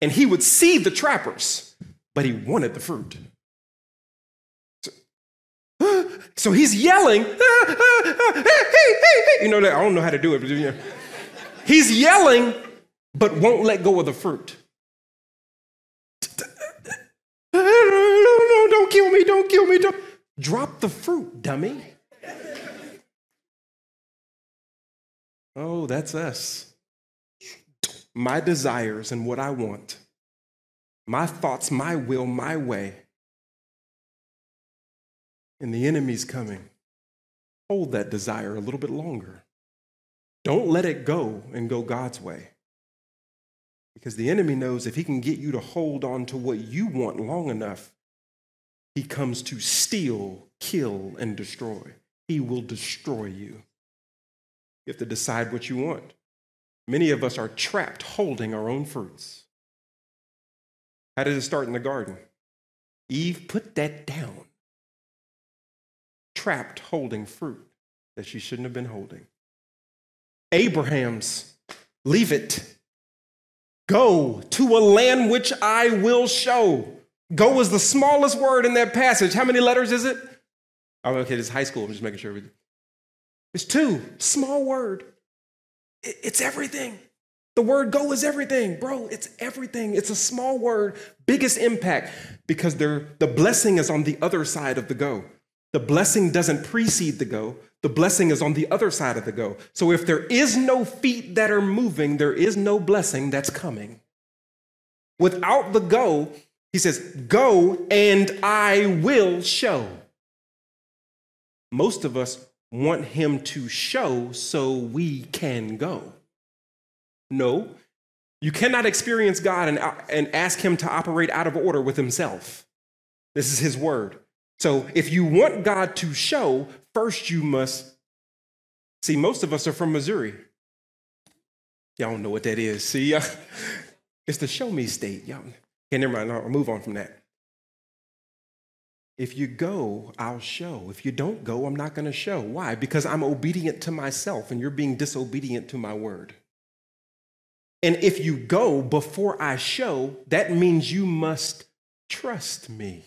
And he would see the trappers, but he wanted the fruit. So, so he's yelling, ah, ah, ah, hey, hey, hey. you know that I don't know how to do it, but you know. he's yelling, but won't let go of the fruit. No, no, don't kill me, don't kill me, don't. Drop the fruit, dummy. Oh, that's us. My desires and what I want, my thoughts, my will, my way. And the enemy's coming. Hold that desire a little bit longer. Don't let it go and go God's way. Because the enemy knows if he can get you to hold on to what you want long enough, he comes to steal, kill, and destroy. He will destroy you. You have to decide what you want. Many of us are trapped holding our own fruits. How did it start in the garden? Eve put that down. Trapped holding fruit that she shouldn't have been holding. Abraham's, leave it. Go to a land which I will show. Go is the smallest word in that passage. How many letters is it? Oh, okay, this is high school. I'm just making sure. It's two, small word. It's everything. The word go is everything, bro. It's everything. It's a small word, biggest impact because the blessing is on the other side of the go. The blessing doesn't precede the go, the blessing is on the other side of the go. So if there is no feet that are moving, there is no blessing that's coming. Without the go, he says, Go and I will show. Most of us want him to show so we can go. No, you cannot experience God and, and ask him to operate out of order with himself. This is his word. So if you want God to show, first you must see, most of us are from Missouri. Y'all don't know what that is. See, it's the show me state. Y'all, okay, never mind. I'll move on from that. If you go, I'll show. If you don't go, I'm not going to show. Why? Because I'm obedient to myself and you're being disobedient to my word. And if you go before I show, that means you must trust me.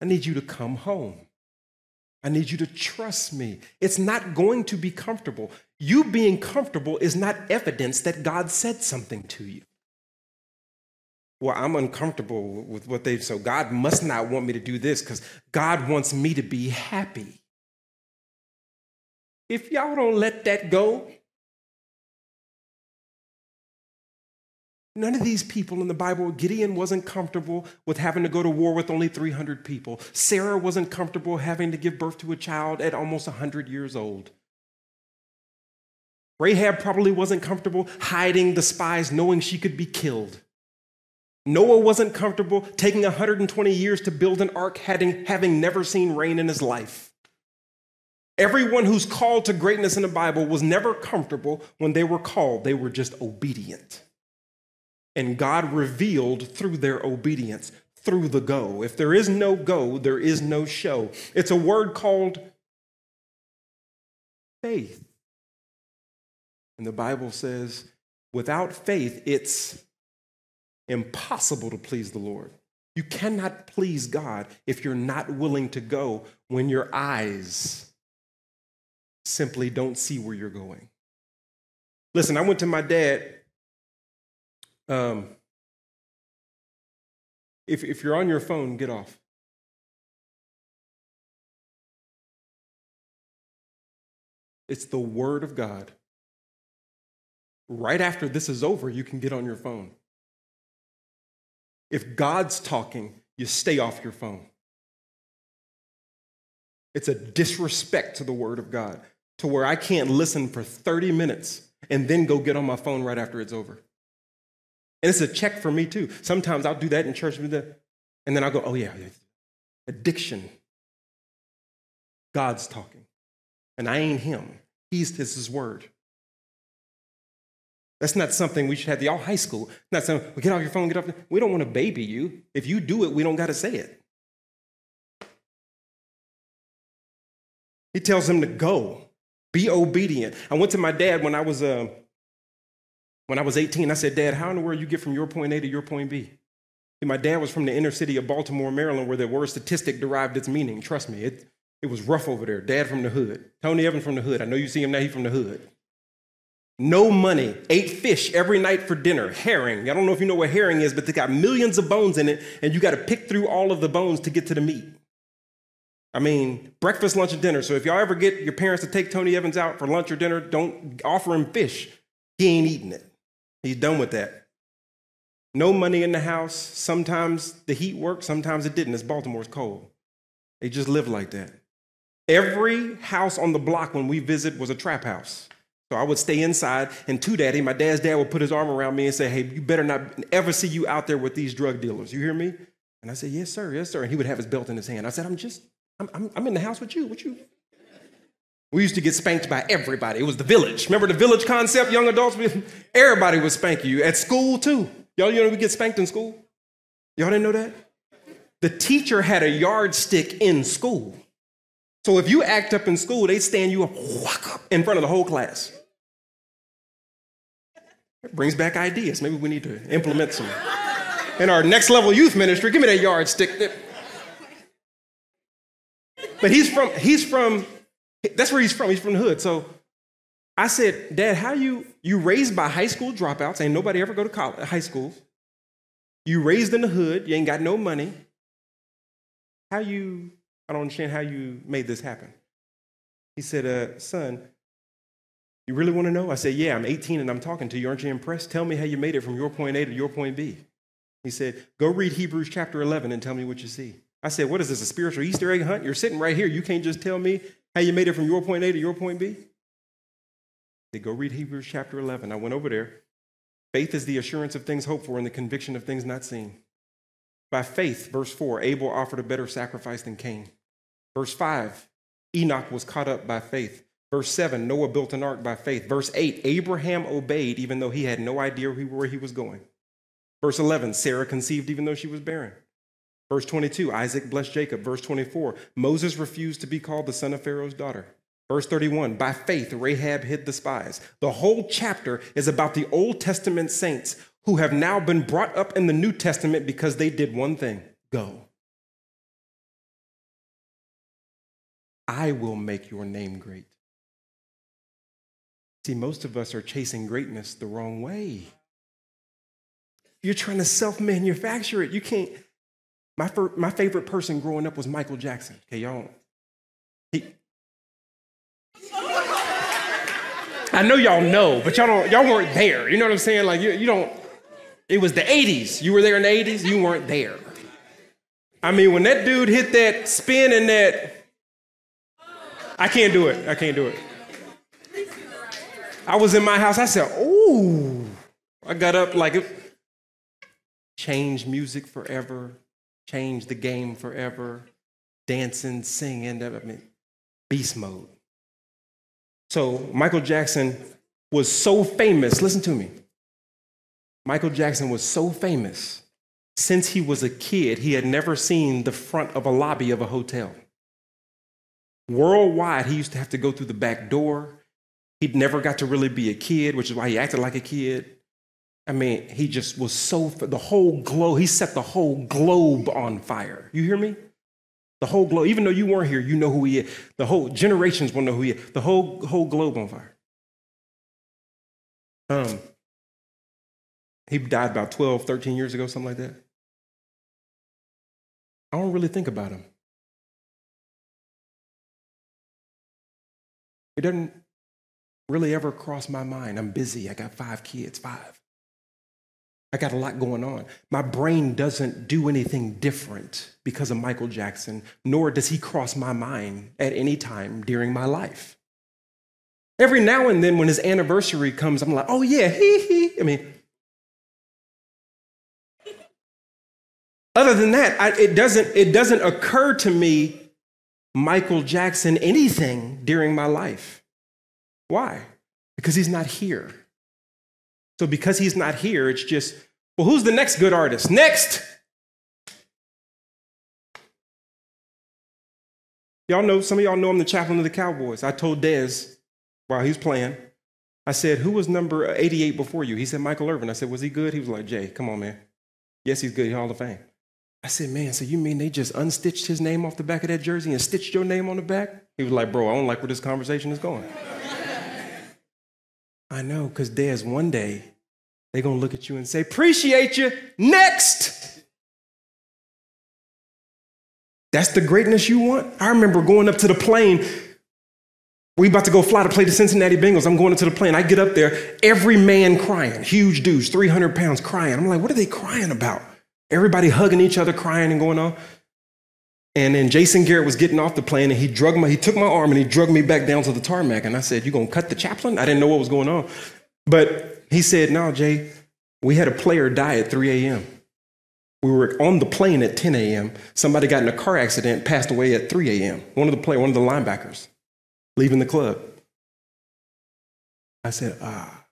I need you to come home. I need you to trust me. It's not going to be comfortable. You being comfortable is not evidence that God said something to you. Well, I'm uncomfortable with what they've, so God must not want me to do this because God wants me to be happy. If y'all don't let that go, None of these people in the Bible, Gideon wasn't comfortable with having to go to war with only 300 people. Sarah wasn't comfortable having to give birth to a child at almost 100 years old. Rahab probably wasn't comfortable hiding the spies, knowing she could be killed. Noah wasn't comfortable taking 120 years to build an ark, having, having never seen rain in his life. Everyone who's called to greatness in the Bible was never comfortable when they were called, they were just obedient. And God revealed through their obedience, through the go. If there is no go, there is no show. It's a word called faith. And the Bible says, without faith, it's impossible to please the Lord. You cannot please God if you're not willing to go when your eyes simply don't see where you're going. Listen, I went to my dad um, if, if you're on your phone, get off. It's the Word of God. Right after this is over, you can get on your phone. If God's talking, you stay off your phone. It's a disrespect to the Word of God to where I can't listen for 30 minutes and then go get on my phone right after it's over. And it's a check for me too. Sometimes I'll do that in church, and then I'll go, oh, yeah, addiction. God's talking. And I ain't him. He's his word. That's not something we should have the all high school. Not something, well, get off your phone, get off. We don't want to baby you. If you do it, we don't got to say it. He tells him to go, be obedient. I went to my dad when I was uh, when I was 18, I said, Dad, how in the world you get from your point A to your point B? And my dad was from the inner city of Baltimore, Maryland, where the word statistic derived its meaning. Trust me, it, it was rough over there. Dad from the hood. Tony Evans from the hood. I know you see him now, he's from the hood. No money, ate fish every night for dinner, herring. I don't know if you know what herring is, but they got millions of bones in it, and you got to pick through all of the bones to get to the meat. I mean, breakfast, lunch, and dinner. So if y'all ever get your parents to take Tony Evans out for lunch or dinner, don't offer him fish. He ain't eating it. He's done with that. No money in the house. Sometimes the heat worked, sometimes it didn't. It's Baltimore's cold. They just live like that. Every house on the block when we visit was a trap house. So I would stay inside, and to daddy, my dad's dad would put his arm around me and say, Hey, you better not ever see you out there with these drug dealers. You hear me? And I said, Yes, sir, yes, sir. And he would have his belt in his hand. I said, I'm just, I'm, I'm, I'm in the house with you. What you? We used to get spanked by everybody. It was the village. Remember the village concept, young adults? Everybody would spank you. At school, too. Y'all, you know, we get spanked in school? Y'all didn't know that? The teacher had a yardstick in school. So if you act up in school, they stand you up in front of the whole class. It brings back ideas. Maybe we need to implement some. In our next level youth ministry, give me that yardstick. But he's from, he's from that's where he's from. He's from the hood. So I said, Dad, how you you raised by high school dropouts? Ain't nobody ever go to college, high school. You raised in the hood. You ain't got no money. How you? I don't understand how you made this happen. He said, uh, Son, you really want to know? I said, Yeah, I'm 18 and I'm talking to you. Aren't you impressed? Tell me how you made it from your point A to your point B. He said, Go read Hebrews chapter 11 and tell me what you see. I said, What is this, a spiritual Easter egg hunt? You're sitting right here. You can't just tell me how you made it from your point A to your point B? They go read Hebrews chapter 11. I went over there. Faith is the assurance of things hoped for and the conviction of things not seen. By faith, verse 4, Abel offered a better sacrifice than Cain. Verse 5, Enoch was caught up by faith. Verse 7, Noah built an ark by faith. Verse 8, Abraham obeyed even though he had no idea where he was going. Verse 11, Sarah conceived even though she was barren. Verse 22, Isaac blessed Jacob. Verse 24, Moses refused to be called the son of Pharaoh's daughter. Verse 31, by faith, Rahab hid the spies. The whole chapter is about the Old Testament saints who have now been brought up in the New Testament because they did one thing go. I will make your name great. See, most of us are chasing greatness the wrong way. You're trying to self manufacture it. You can't. My, fir- my favorite person growing up was Michael Jackson. Okay, y'all. He, I know y'all know, but y'all don't. Y'all weren't there. You know what I'm saying? Like you, you don't. It was the '80s. You were there in the '80s. You weren't there. I mean, when that dude hit that spin and that, I can't do it. I can't do it. I was in my house. I said, "Ooh!" I got up like it changed music forever, changed the game forever, dancing, singing. I mean, beast mode. So Michael Jackson was so famous. Listen to me. Michael Jackson was so famous since he was a kid, he had never seen the front of a lobby of a hotel. Worldwide, he used to have to go through the back door. He'd never got to really be a kid, which is why he acted like a kid. I mean, he just was so, the whole globe, he set the whole globe on fire. You hear me? The whole globe, even though you weren't here, you know who he is. The whole generations will know who he is. The whole, whole globe on fire. Um, he died about 12, 13 years ago, something like that. I don't really think about him. It doesn't really ever cross my mind. I'm busy. I got five kids, five. I got a lot going on. My brain doesn't do anything different because of Michael Jackson, nor does he cross my mind at any time during my life. Every now and then, when his anniversary comes, I'm like, oh yeah, hee hee. I mean, other than that, I, it, doesn't, it doesn't occur to me Michael Jackson anything during my life. Why? Because he's not here. So because he's not here, it's just, well, who's the next good artist? Next! Y'all know, some of y'all know I'm the chaplain of the Cowboys. I told Dez while he was playing, I said, who was number 88 before you? He said, Michael Irvin. I said, was he good? He was like, Jay, come on, man. Yes, he's good. He's Hall of Fame. I said, man, so you mean they just unstitched his name off the back of that jersey and stitched your name on the back? He was like, bro, I don't like where this conversation is going. I know, because Dez, one day, they're going to look at you and say, appreciate you, next. That's the greatness you want? I remember going up to the plane. We about to go fly to play the Cincinnati Bengals. I'm going into the plane. I get up there, every man crying, huge dudes, 300 pounds crying. I'm like, what are they crying about? Everybody hugging each other, crying and going on. And then Jason Garrett was getting off the plane and he drug my, he took my arm and he drug me back down to the tarmac. And I said, You gonna cut the chaplain? I didn't know what was going on. But he said, No, Jay, we had a player die at 3 a.m. We were on the plane at 10 a.m. Somebody got in a car accident, passed away at 3 a.m. One of the player, one of the linebackers, leaving the club. I said, ah.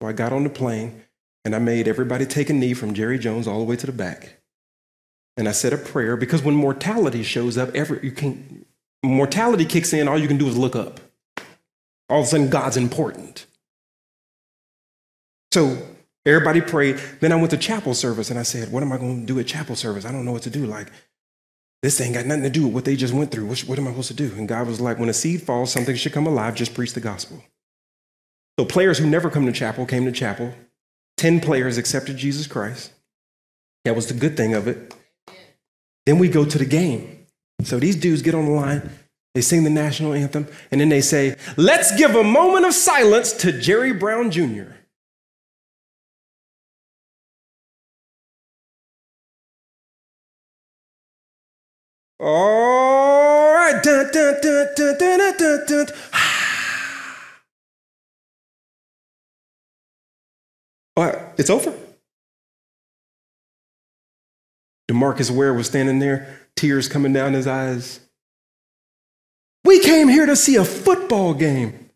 So I got on the plane and I made everybody take a knee from Jerry Jones all the way to the back. And I said a prayer because when mortality shows up, every you can mortality kicks in, all you can do is look up. All of a sudden, God's important. So everybody prayed. Then I went to chapel service and I said, What am I going to do at chapel service? I don't know what to do. Like, this ain't got nothing to do with what they just went through. What, what am I supposed to do? And God was like, When a seed falls, something should come alive. Just preach the gospel. So players who never come to chapel came to chapel. 10 players accepted Jesus Christ. That was the good thing of it. Then we go to the game. So these dudes get on the line, they sing the national anthem, and then they say, Let's give a moment of silence to Jerry Brown Jr. All right. Dun, dun, dun, dun, dun, dun, dun, dun. All right, it's over. DeMarcus Ware was standing there, tears coming down his eyes. We came here to see a football game.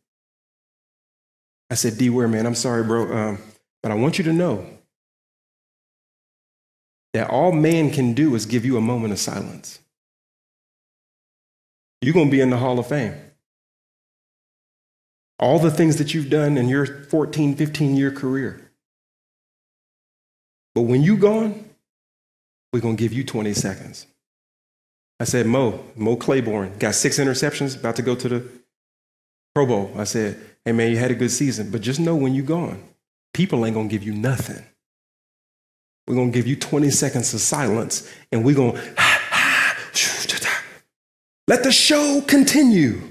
I said, D Ware, man, I'm sorry, bro, um, but I want you to know that all man can do is give you a moment of silence. You're going to be in the Hall of Fame. All the things that you've done in your 14, 15 year career. But when you're gone, we're going to give you 20 seconds. I said, Mo, Mo Claiborne, got six interceptions, about to go to the Pro Bowl. I said, hey man, you had a good season, but just know when you're gone, people ain't gonna give you nothing. We're gonna give you 20 seconds of silence, and we're gonna let the show continue.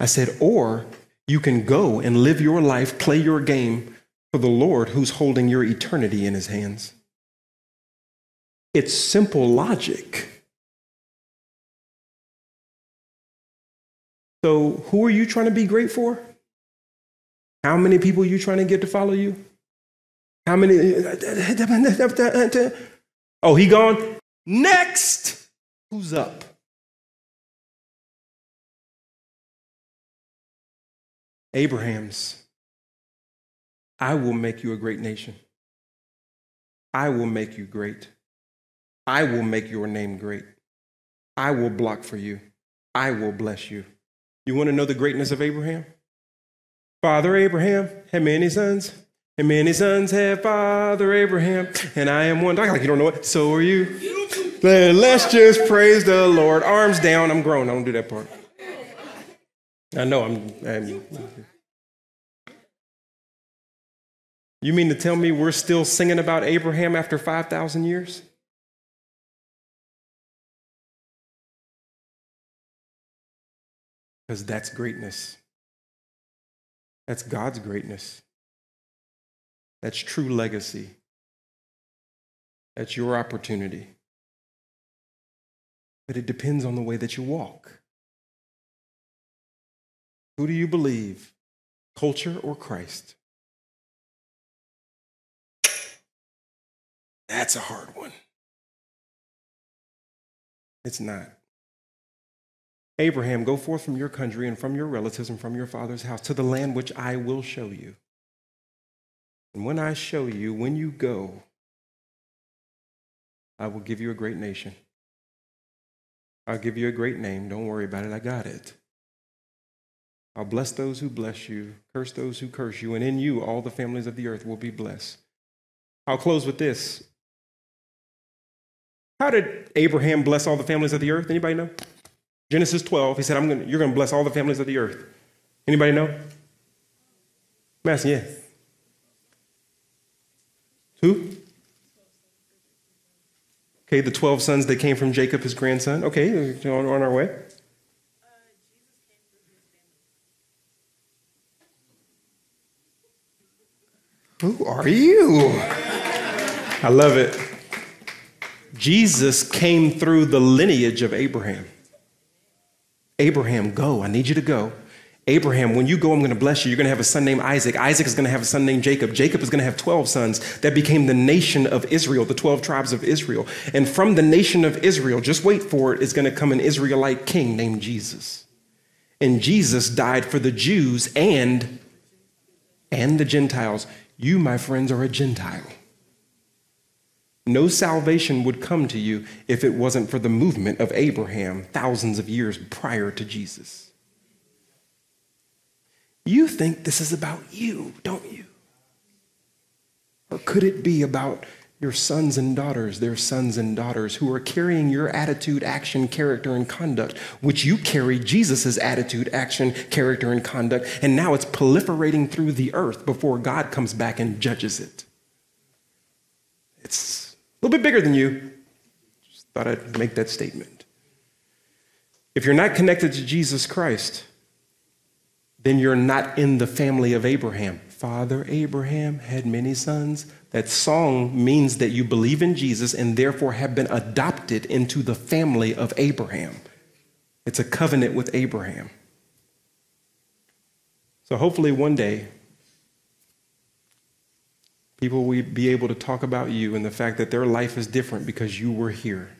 I said, or you can go and live your life, play your game for the Lord who's holding your eternity in his hands. It's simple logic. So, who are you trying to be great for? How many people are you trying to get to follow you? How many? Oh, he gone? Next! Who's up? Abraham's. I will make you a great nation. I will make you great. I will make your name great. I will block for you. I will bless you. You want to know the greatness of Abraham? Father Abraham had many sons, and many sons had Father Abraham, and I am one. Like you don't know it. So are you. Let's just praise the Lord. Arms down. I'm grown. I don't do that part. I know I'm, I'm. You mean to tell me we're still singing about Abraham after 5,000 years? Because that's greatness. That's God's greatness. That's true legacy. That's your opportunity. But it depends on the way that you walk. Who do you believe, culture or Christ? That's a hard one. It's not. Abraham, go forth from your country and from your relatives and from your father's house to the land which I will show you. And when I show you, when you go, I will give you a great nation. I'll give you a great name. Don't worry about it. I got it. I'll bless those who bless you, curse those who curse you, and in you all the families of the earth will be blessed. I'll close with this. How did Abraham bless all the families of the earth? Anybody know? Genesis 12, he said, I'm gonna, You're going to bless all the families of the earth. Anybody know? Master, yes. Who? Okay, the 12 sons that came from Jacob, his grandson. Okay, on, on our way. Who are you? I love it. Jesus came through the lineage of Abraham. Abraham, go. I need you to go. Abraham, when you go, I'm going to bless you. You're going to have a son named Isaac. Isaac is going to have a son named Jacob. Jacob is going to have 12 sons that became the nation of Israel, the 12 tribes of Israel. And from the nation of Israel, just wait for it, is going to come an Israelite king named Jesus. And Jesus died for the Jews and and the Gentiles. You, my friends, are a Gentile. No salvation would come to you if it wasn't for the movement of Abraham thousands of years prior to Jesus. You think this is about you, don't you? Or could it be about your sons and daughters, their sons and daughters, who are carrying your attitude, action, character, and conduct, which you carry Jesus' attitude, action, character, and conduct, and now it's proliferating through the earth before God comes back and judges it? It's a little bit bigger than you. Just thought I'd make that statement. If you're not connected to Jesus Christ, then you're not in the family of Abraham. Father Abraham had many sons. That song means that you believe in Jesus and therefore have been adopted into the family of Abraham. It's a covenant with Abraham. So hopefully one day People will be able to talk about you and the fact that their life is different because you were here.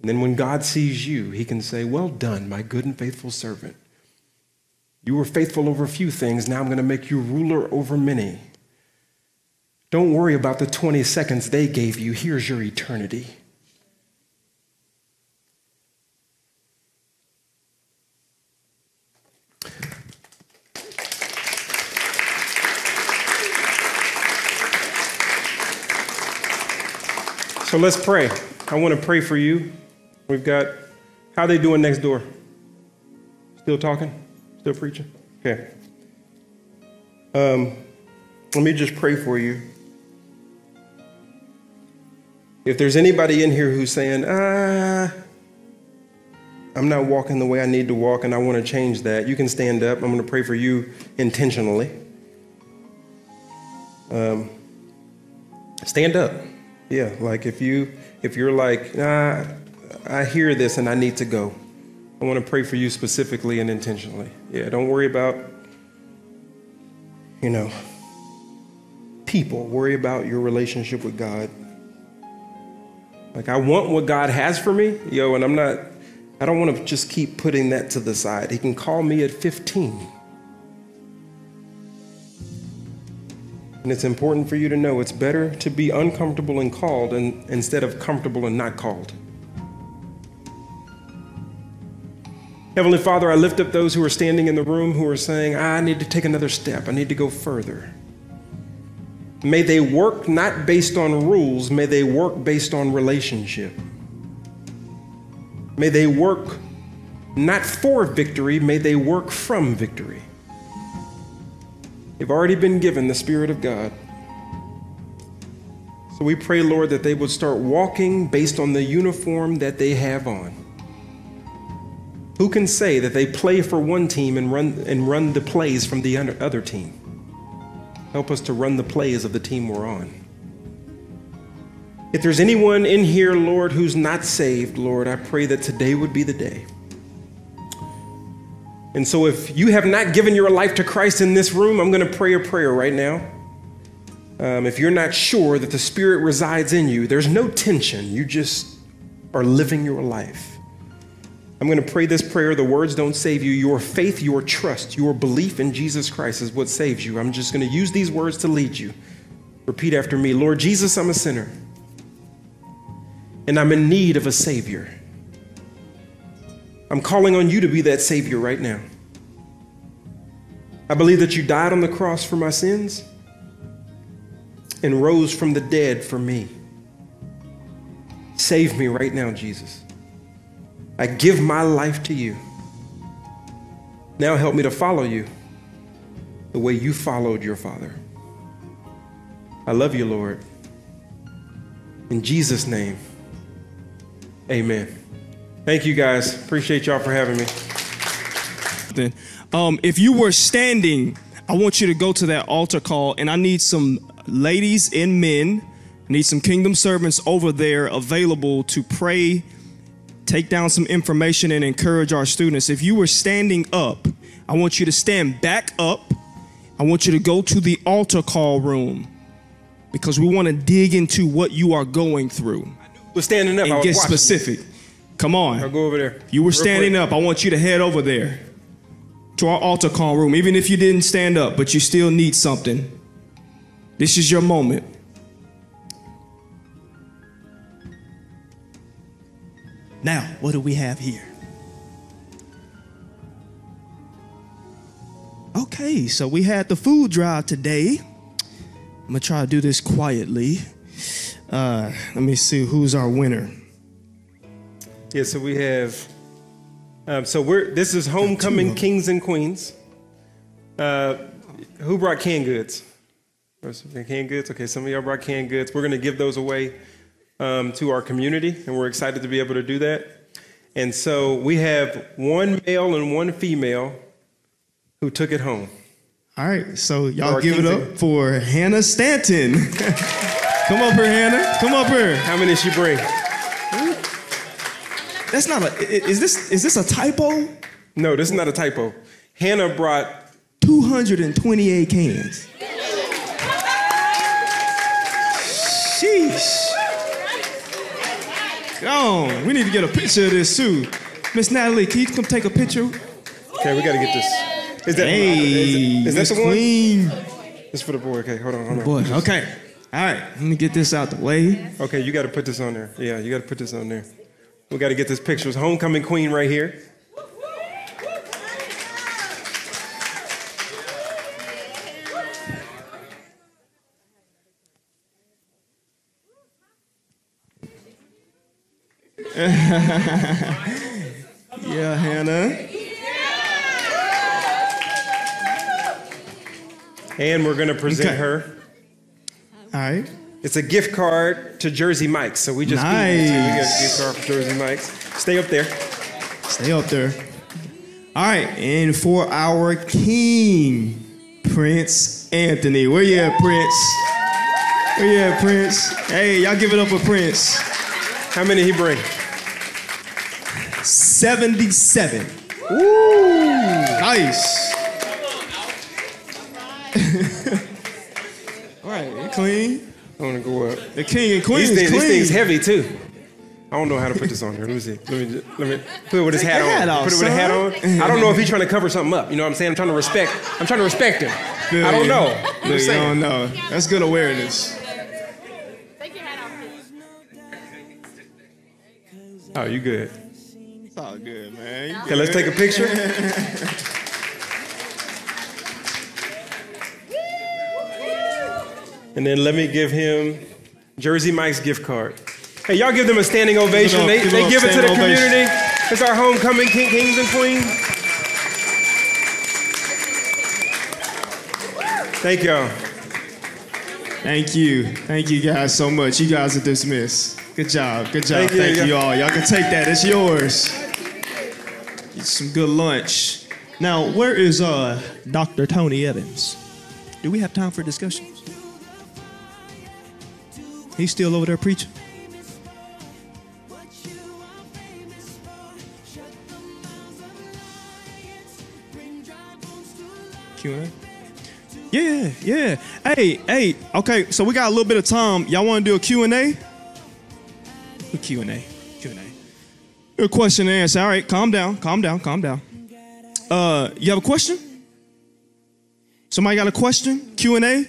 And then when God sees you, he can say, Well done, my good and faithful servant. You were faithful over a few things. Now I'm going to make you ruler over many. Don't worry about the 20 seconds they gave you. Here's your eternity. So let's pray. I want to pray for you. We've got, how they doing next door? Still talking? Still preaching? Okay. Um, let me just pray for you. If there's anybody in here who's saying, ah, I'm not walking the way I need to walk and I want to change that, you can stand up. I'm going to pray for you intentionally. Um, stand up. Yeah, like if you if you're like, nah, I hear this and I need to go. I want to pray for you specifically and intentionally. Yeah, don't worry about you know people. Worry about your relationship with God. Like I want what God has for me, yo, and I'm not I don't want to just keep putting that to the side. He can call me at 15. And it's important for you to know it's better to be uncomfortable and called and, instead of comfortable and not called. Heavenly Father, I lift up those who are standing in the room who are saying, I need to take another step. I need to go further. May they work not based on rules, may they work based on relationship. May they work not for victory, may they work from victory. They've already been given the Spirit of God. So we pray, Lord, that they would start walking based on the uniform that they have on. Who can say that they play for one team and run, and run the plays from the other team? Help us to run the plays of the team we're on. If there's anyone in here, Lord, who's not saved, Lord, I pray that today would be the day. And so, if you have not given your life to Christ in this room, I'm going to pray a prayer right now. Um, if you're not sure that the Spirit resides in you, there's no tension. You just are living your life. I'm going to pray this prayer. The words don't save you. Your faith, your trust, your belief in Jesus Christ is what saves you. I'm just going to use these words to lead you. Repeat after me Lord Jesus, I'm a sinner, and I'm in need of a Savior. I'm calling on you to be that Savior right now. I believe that you died on the cross for my sins and rose from the dead for me. Save me right now, Jesus. I give my life to you. Now help me to follow you the way you followed your Father. I love you, Lord. In Jesus' name, amen. Thank you guys. Appreciate y'all for having me. Then, um, if you were standing, I want you to go to that altar call, and I need some ladies and men. I need some kingdom servants over there available to pray, take down some information, and encourage our students. If you were standing up, I want you to stand back up. I want you to go to the altar call room because we want to dig into what you are going through We're standing up. I and was get specific. Come on. I'll go over there. You were standing quick. up. I want you to head over there to our altar call room, even if you didn't stand up, but you still need something. This is your moment. Now, what do we have here? Okay, so we had the food drive today. I'm gonna try to do this quietly. Uh, let me see who's our winner. Yeah, so we have. Um, so we're this is homecoming kings and queens. Uh, who brought canned goods? Canned goods. Okay, some of y'all brought canned goods. We're going to give those away um, to our community, and we're excited to be able to do that. And so we have one male and one female who took it home. All right, so y'all give it up for Hannah Stanton. Come up here, Hannah. Come up here. How many did she bring? That's not a, Is this is this a typo? No, this is not a typo. Hannah brought 228 cans. Sheesh. Go on. We need to get a picture of this too. Miss Natalie, can you come take a picture? Okay, we got to get this. Is that, Hey, is, is that the one? Queen. It's for the boy. Okay, hold on, hold on. Boy, okay. All right, let me get this out the way. Okay, you got to put this on there. Yeah, you got to put this on there. We got to get this picture. It's homecoming queen right here. yeah, Hannah. And we're going to present okay. her. All right. It's a gift card to Jersey Mike's. So we just beat it, too. we got a Nice. gift card for Jersey Mike's. Stay up there. Stay up there. All right, and for our king, Prince Anthony. Where you at, Prince? Where you at, Prince? Hey, y'all give it up for Prince. How many he bring? 77. Woo! Nice. All right, clean. I want to go up. The king and queen These is things, these things heavy too. I don't know how to put this on here. Let me see. Let me let me put it with his Take hat your on. hat off, put it with a hat on. I don't know if he's trying to cover something up. You know what I'm saying? I'm trying to respect. I'm trying to respect him. Good. I don't know. I'm Look, just you don't know. That's good awareness. Take your hat off. Oh, you good? It's all good, man. You Okay, let's take a picture. and then let me give him Jersey Mike's gift card. Hey, y'all give them a standing ovation. up, They, give they give it to the ovation. community. It's our homecoming king, kings and queens. Thank y'all. Thank you. Thank you guys so much. You guys are dismissed. Good job. Good job. Thank Thank you. you, all. Y'all can take that. It's yours. Get some good lunch. Now, where is uh Dr. Tony Evans? Do we have time for discussion? He's still over there preaching. Q&A? Yeah, yeah. Hey, hey. Okay, so we got a little bit of time. Y'all want to do a Q&A? A Q&A. Q&A. A question and answer. All right, calm down. Calm down. Calm down. Uh, you have a question? Somebody got a question? Q&A?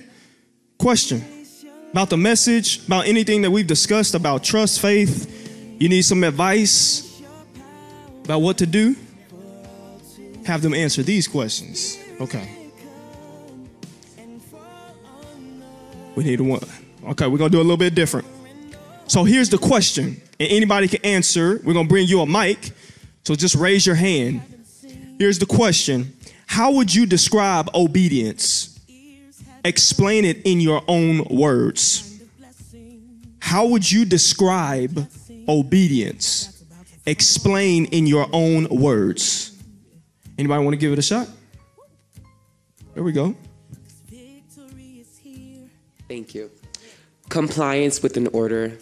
Question. About the message, about anything that we've discussed about trust, faith. You need some advice about what to do? Have them answer these questions. Okay. We need one. Okay, we're gonna do a little bit different. So here's the question, and anybody can answer. We're gonna bring you a mic, so just raise your hand. Here's the question How would you describe obedience? Explain it in your own words. How would you describe obedience? Explain in your own words. Anybody want to give it a shot? There we go. Thank you. Compliance with an order.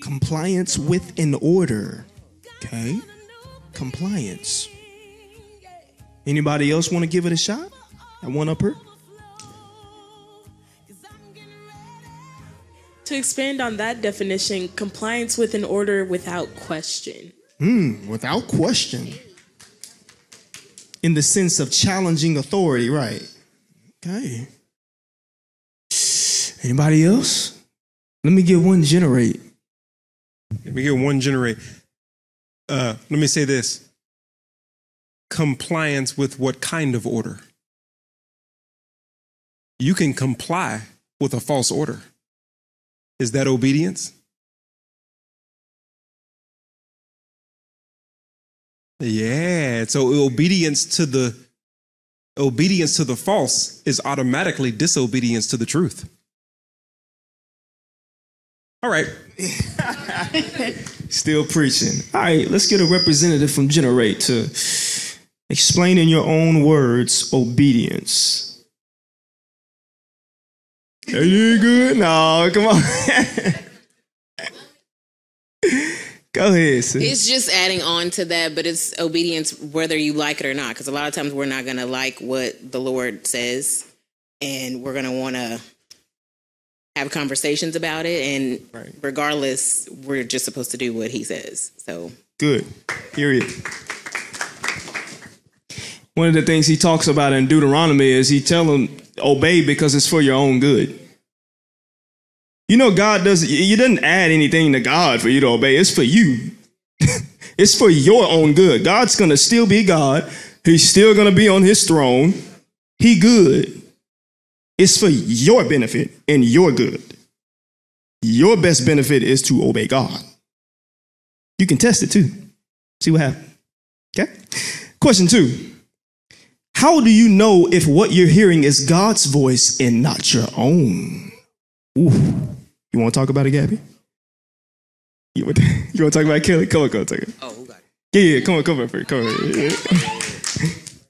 Compliance with an order. Okay. Compliance. Anybody else want to give it a shot? I one up her. To expand on that definition, compliance with an order without question. Hmm, Without question. In the sense of challenging authority, right? Okay. Anybody else? Let me get one generate. Let me get one generate. Uh, let me say this compliance with what kind of order? You can comply with a false order. Is that obedience? Yeah. So obedience to the obedience to the false is automatically disobedience to the truth. All right. Still preaching. All right, let's get a representative from Generate to explain in your own words obedience. Are you good? No, come on. Go ahead, sis. It's just adding on to that, but it's obedience whether you like it or not. Because a lot of times we're not going to like what the Lord says, and we're going to want to have conversations about it. And Right. regardless, we're just supposed to do what He says. So Good. Period. One of the things he talks about in Deuteronomy is he tell them obey because it's for your own good. You know, God doesn't. You didn't add anything to God for you to obey. It's for you. it's for your own good. God's gonna still be God. He's still gonna be on His throne. He good. It's for your benefit and your good. Your best benefit is to obey God. You can test it too. See what happens. Okay. Question two. How do you know if what you're hearing is God's voice and not your own? Ooh. You want to talk about it, Gabby? You want, you want to talk about Kelly? Come on, come on, take it. Oh, okay. Yeah, yeah, come on, come on, come on. Come on. Yeah.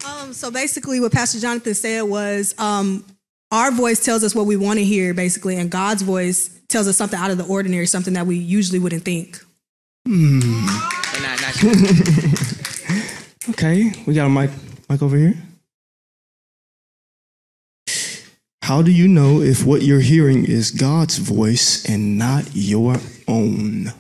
Um, so basically, what Pastor Jonathan said was um, our voice tells us what we want to hear, basically, and God's voice tells us something out of the ordinary, something that we usually wouldn't think. Hmm. Okay, we got a mic, mic over here. How do you know if what you're hearing is God's voice and not your own?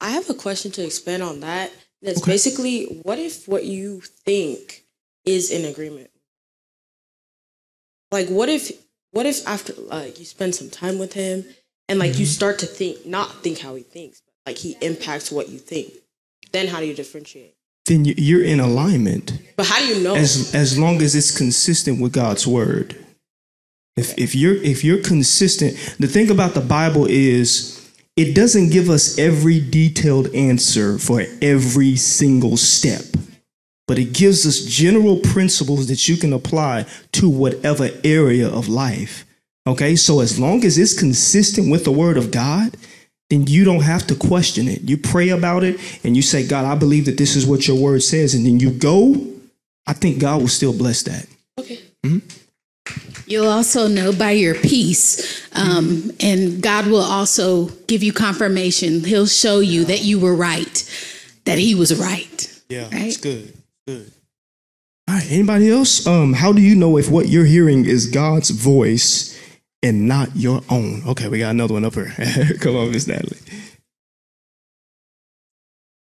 I have a question to expand on that. That's Okay. basically what if what you think is in agreement? Like what if what if after like you spend some time with him and like you Mm-hmm. start to think not think how he thinks, but like he impacts what you think. Then how do you differentiate? Then you- you're in alignment. But how do you know? as as long as it's consistent with God's word. If if you're if you're consistent, the thing about the Bible is it doesn't give us every detailed answer for every single step. But it gives us general principles that you can apply to whatever area of life. Okay? So as long as it's consistent with the word of God, then you don't have to question it. You pray about it and you say, God, I believe that this is what your word says. And then you go, I think God will still bless that. okay. Mm-hmm. You'll also know by your peace, um, and God will also give you confirmation. He'll show you that you were right, that He was right. Yeah, Right? it's good. Good. All right. Anybody else? Um, how do you know if what you're hearing is God's voice and not your own? Okay, we got another one up here. Come on, Miss Natalie.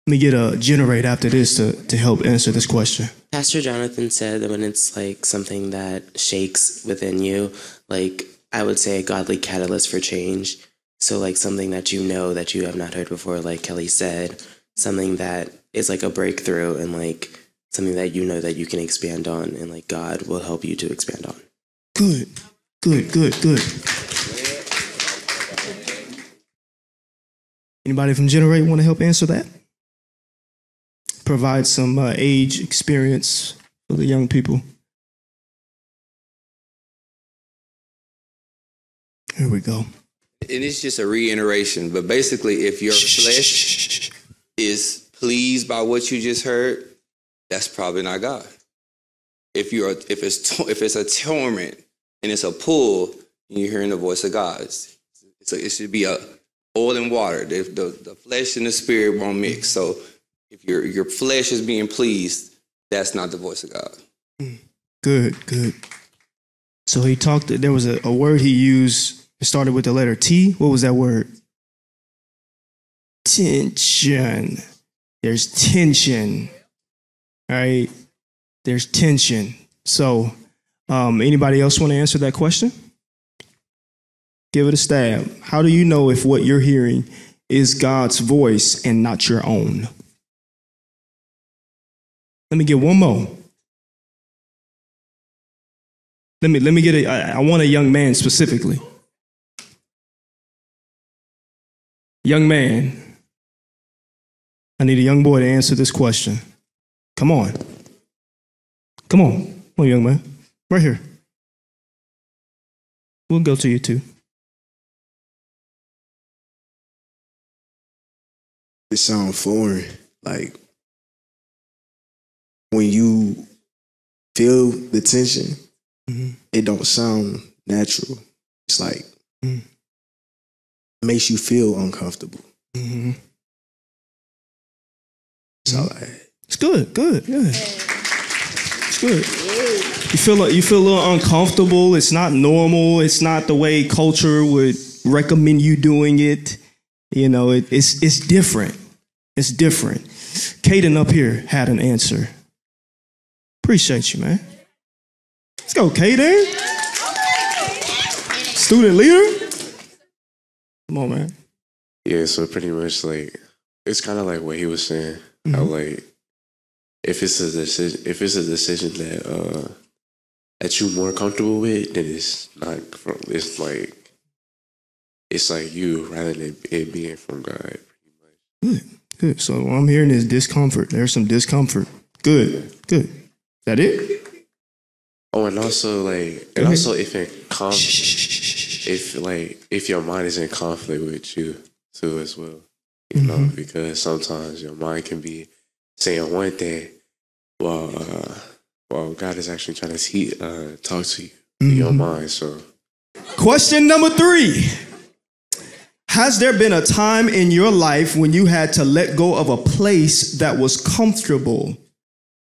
Let me get a generate after this to, to help answer this question. Pastor Jonathan said that when it's like something that shakes within you, like I would say a godly catalyst for change. So like something that you know that you have not heard before, like Kelly said, something that is like a breakthrough and like something that you know that you can expand on and like God will help you to expand on. Good, good, good, good. Anybody from Generate want to help answer that? Provide some uh, age experience for the young people. Here we go. and it's just a reiteration, but basically, if your flesh is pleased by what you just heard, that's probably not God. If you're if it's if it's a torment and it's a pull, and you're hearing the voice of God, it's, it's a, it should be a oil and water. The, the the flesh and the spirit won't mix. So if your your flesh is being pleased, that's not the voice of God. Good, good. So he talked, there was a, a word he used, it started with the letter T. What was that word? Tension. There's tension. All right. There's tension. So, um, anybody else want to answer that question? Give it a stab. How do you know if what you're hearing is God's voice and not your own? Let me get one more. Let me let me get a. I, I want a young man specifically. Young man. I need a young boy to answer this question. Come on. Come on. Come on, young man. Right here. We'll go to you too. it sound foreign. Like when you feel the tension, Mhm. it don't sound natural. It's like Mm. makes you feel uncomfortable. Mm-hmm. That's all I. It's good, good, good. It's good. You feel like you feel a little uncomfortable. It's not normal. It's not the way culture would recommend you doing it. You know, it, it's it's different. It's different. Caden up here had an answer. Appreciate you, man. Let's go, Caden. Student leader. Come on, man. Yeah, so pretty much like it's kind of like what he was saying. How like if it's a decision, if it's a decision that uh that you're more comfortable with, then it's not from. It's like it's like you rather than it being from God. Good, good. So what I'm hearing is discomfort. There's some discomfort. Good, good. That it? Oh, and also like, and also if in conflict, if like if your mind is in conflict with you too as well, you know, Mhm. because sometimes your mind can be saying one thing while uh, while God is actually trying to te- uh, talk to you in your mind. So Question number three Has there been a time in your life when you had to let go of a place that was comfortable?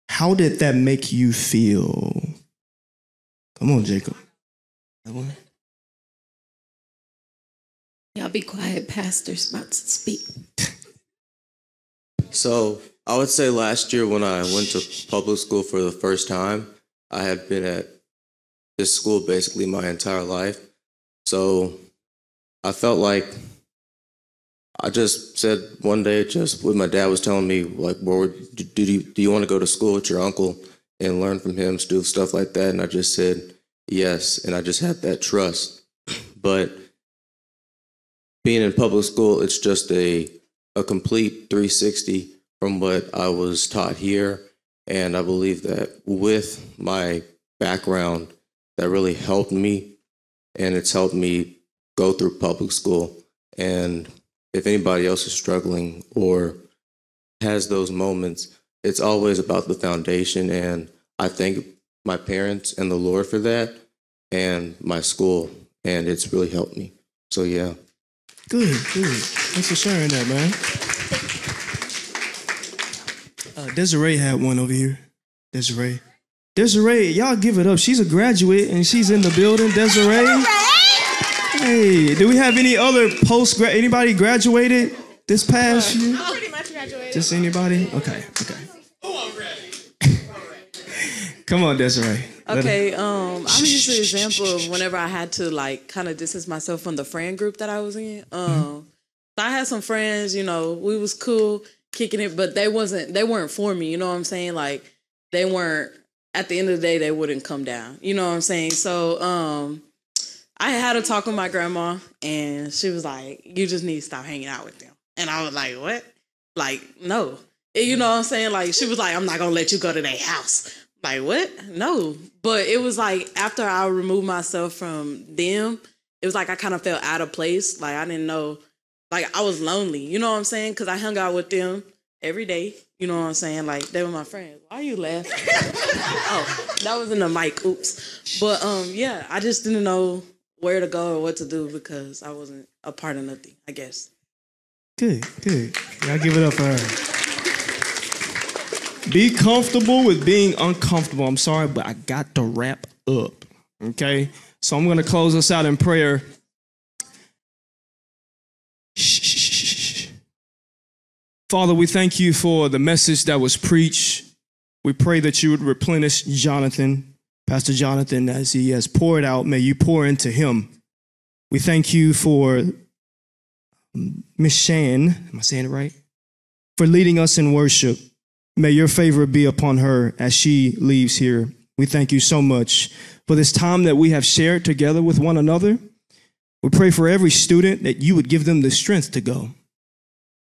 How did that make you feel? Come on, Jacob. Y'all be quiet. Pastor's about to speak. So I would say last year when I went to public school for the first time, I had been at this school basically my entire life. So I felt like I just said one day, just what my dad was telling me, like, well, do, do you, do you want to go to school with your uncle and learn from him, do stuff like that? And I just said yes, and I just had that trust. But being in public school, it's just a a complete 360 from what I was taught here. And I believe that with my background, that really helped me. And it's helped me go through public school. And if anybody else is struggling or has those moments, it's always about the foundation. And I thank my parents and the Lord for that and my school. And it's really helped me. So, yeah. Good, good. Thanks for sharing that, man. Uh, Desiree had one over here. Desiree. Desiree, y'all give it up. She's a graduate and she's in the building. Desiree. Hey, do we have any other post grad? Anybody graduated this past year? pretty much graduated. Just anybody? Okay, okay. Come on, Desiree. Okay, um, I'm just an example of whenever I had to like kind of distance myself from the friend group that I was in. Um, so I had some friends, you know, we was cool kicking it, but they wasn't, they weren't for me. You know what I'm saying? Like they weren't. At the end of the day, they wouldn't come down. You know what I'm saying? So, um, I had a talk with my grandma, and she was like, "You just need to stop hanging out with them." And I was like, "What? Like, no." You know what I'm saying? Like, she was like, "I'm not gonna let you go to their house." Like, what? No. But it was like after I removed myself from them, it was like I kind of felt out of place. Like I didn't know, like I was lonely. You know what I'm saying? Because I hung out with them every day. You know what I'm saying? Like they were my friends. Why are you laughing? oh, that was in the mic. Oops. But um, yeah, I just didn't know where to go or what to do because I wasn't a part of nothing. I guess. Good, good. Y'all give it up for her. Be comfortable with being uncomfortable. I'm sorry, but I got to wrap up. Okay? So I'm going to close us out in prayer. Father, we thank you for the message that was preached. We pray that you would replenish Jonathan, Pastor Jonathan, as he has poured out. May you pour into him. We thank you for um, Miss Shan, am I saying it right? For leading us in worship. May your favor be upon her as she leaves here. We thank you so much for this time that we have shared together with one another. We pray for every student that you would give them the strength to go.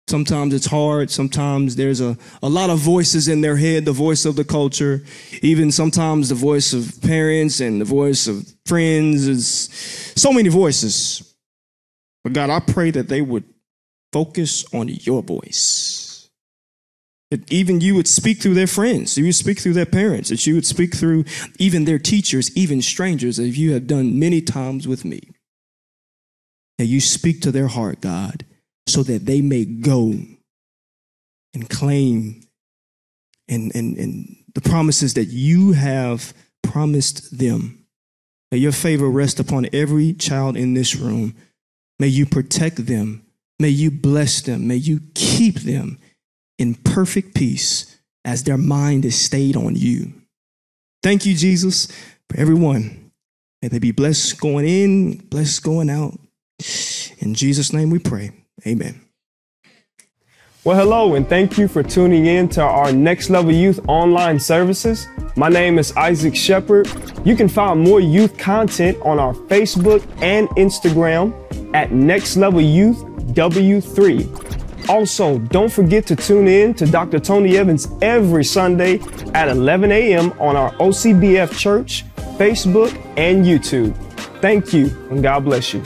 Sometimes it's hard. Sometimes there's a, a lot of voices in their head the voice of the culture, even sometimes the voice of parents and the voice of friends. Is so many voices. But God, I pray that they would focus on your voice. That even you would speak through their friends, you would speak through their parents, that you would speak through even their teachers, even strangers, as you have done many times with me. That you speak to their heart, God, so that they may go and claim and, and, and the promises that you have promised them. May your favor rest upon every child in this room. May you protect them. May you bless them. May you keep them in perfect peace as their mind is stayed on you. Thank you, Jesus, for everyone. May they be blessed going in, blessed going out. In Jesus' name we pray. Amen. Well, hello, and thank you for tuning in to our Next Level Youth online services. My name is Isaac Shepard. You can find more youth content on our Facebook and Instagram at Next Level Youth W3. Also, don't forget to tune in to Dr. Tony Evans every Sunday at 11 a.m. on our OCBF Church, Facebook, and YouTube. Thank you, and God bless you.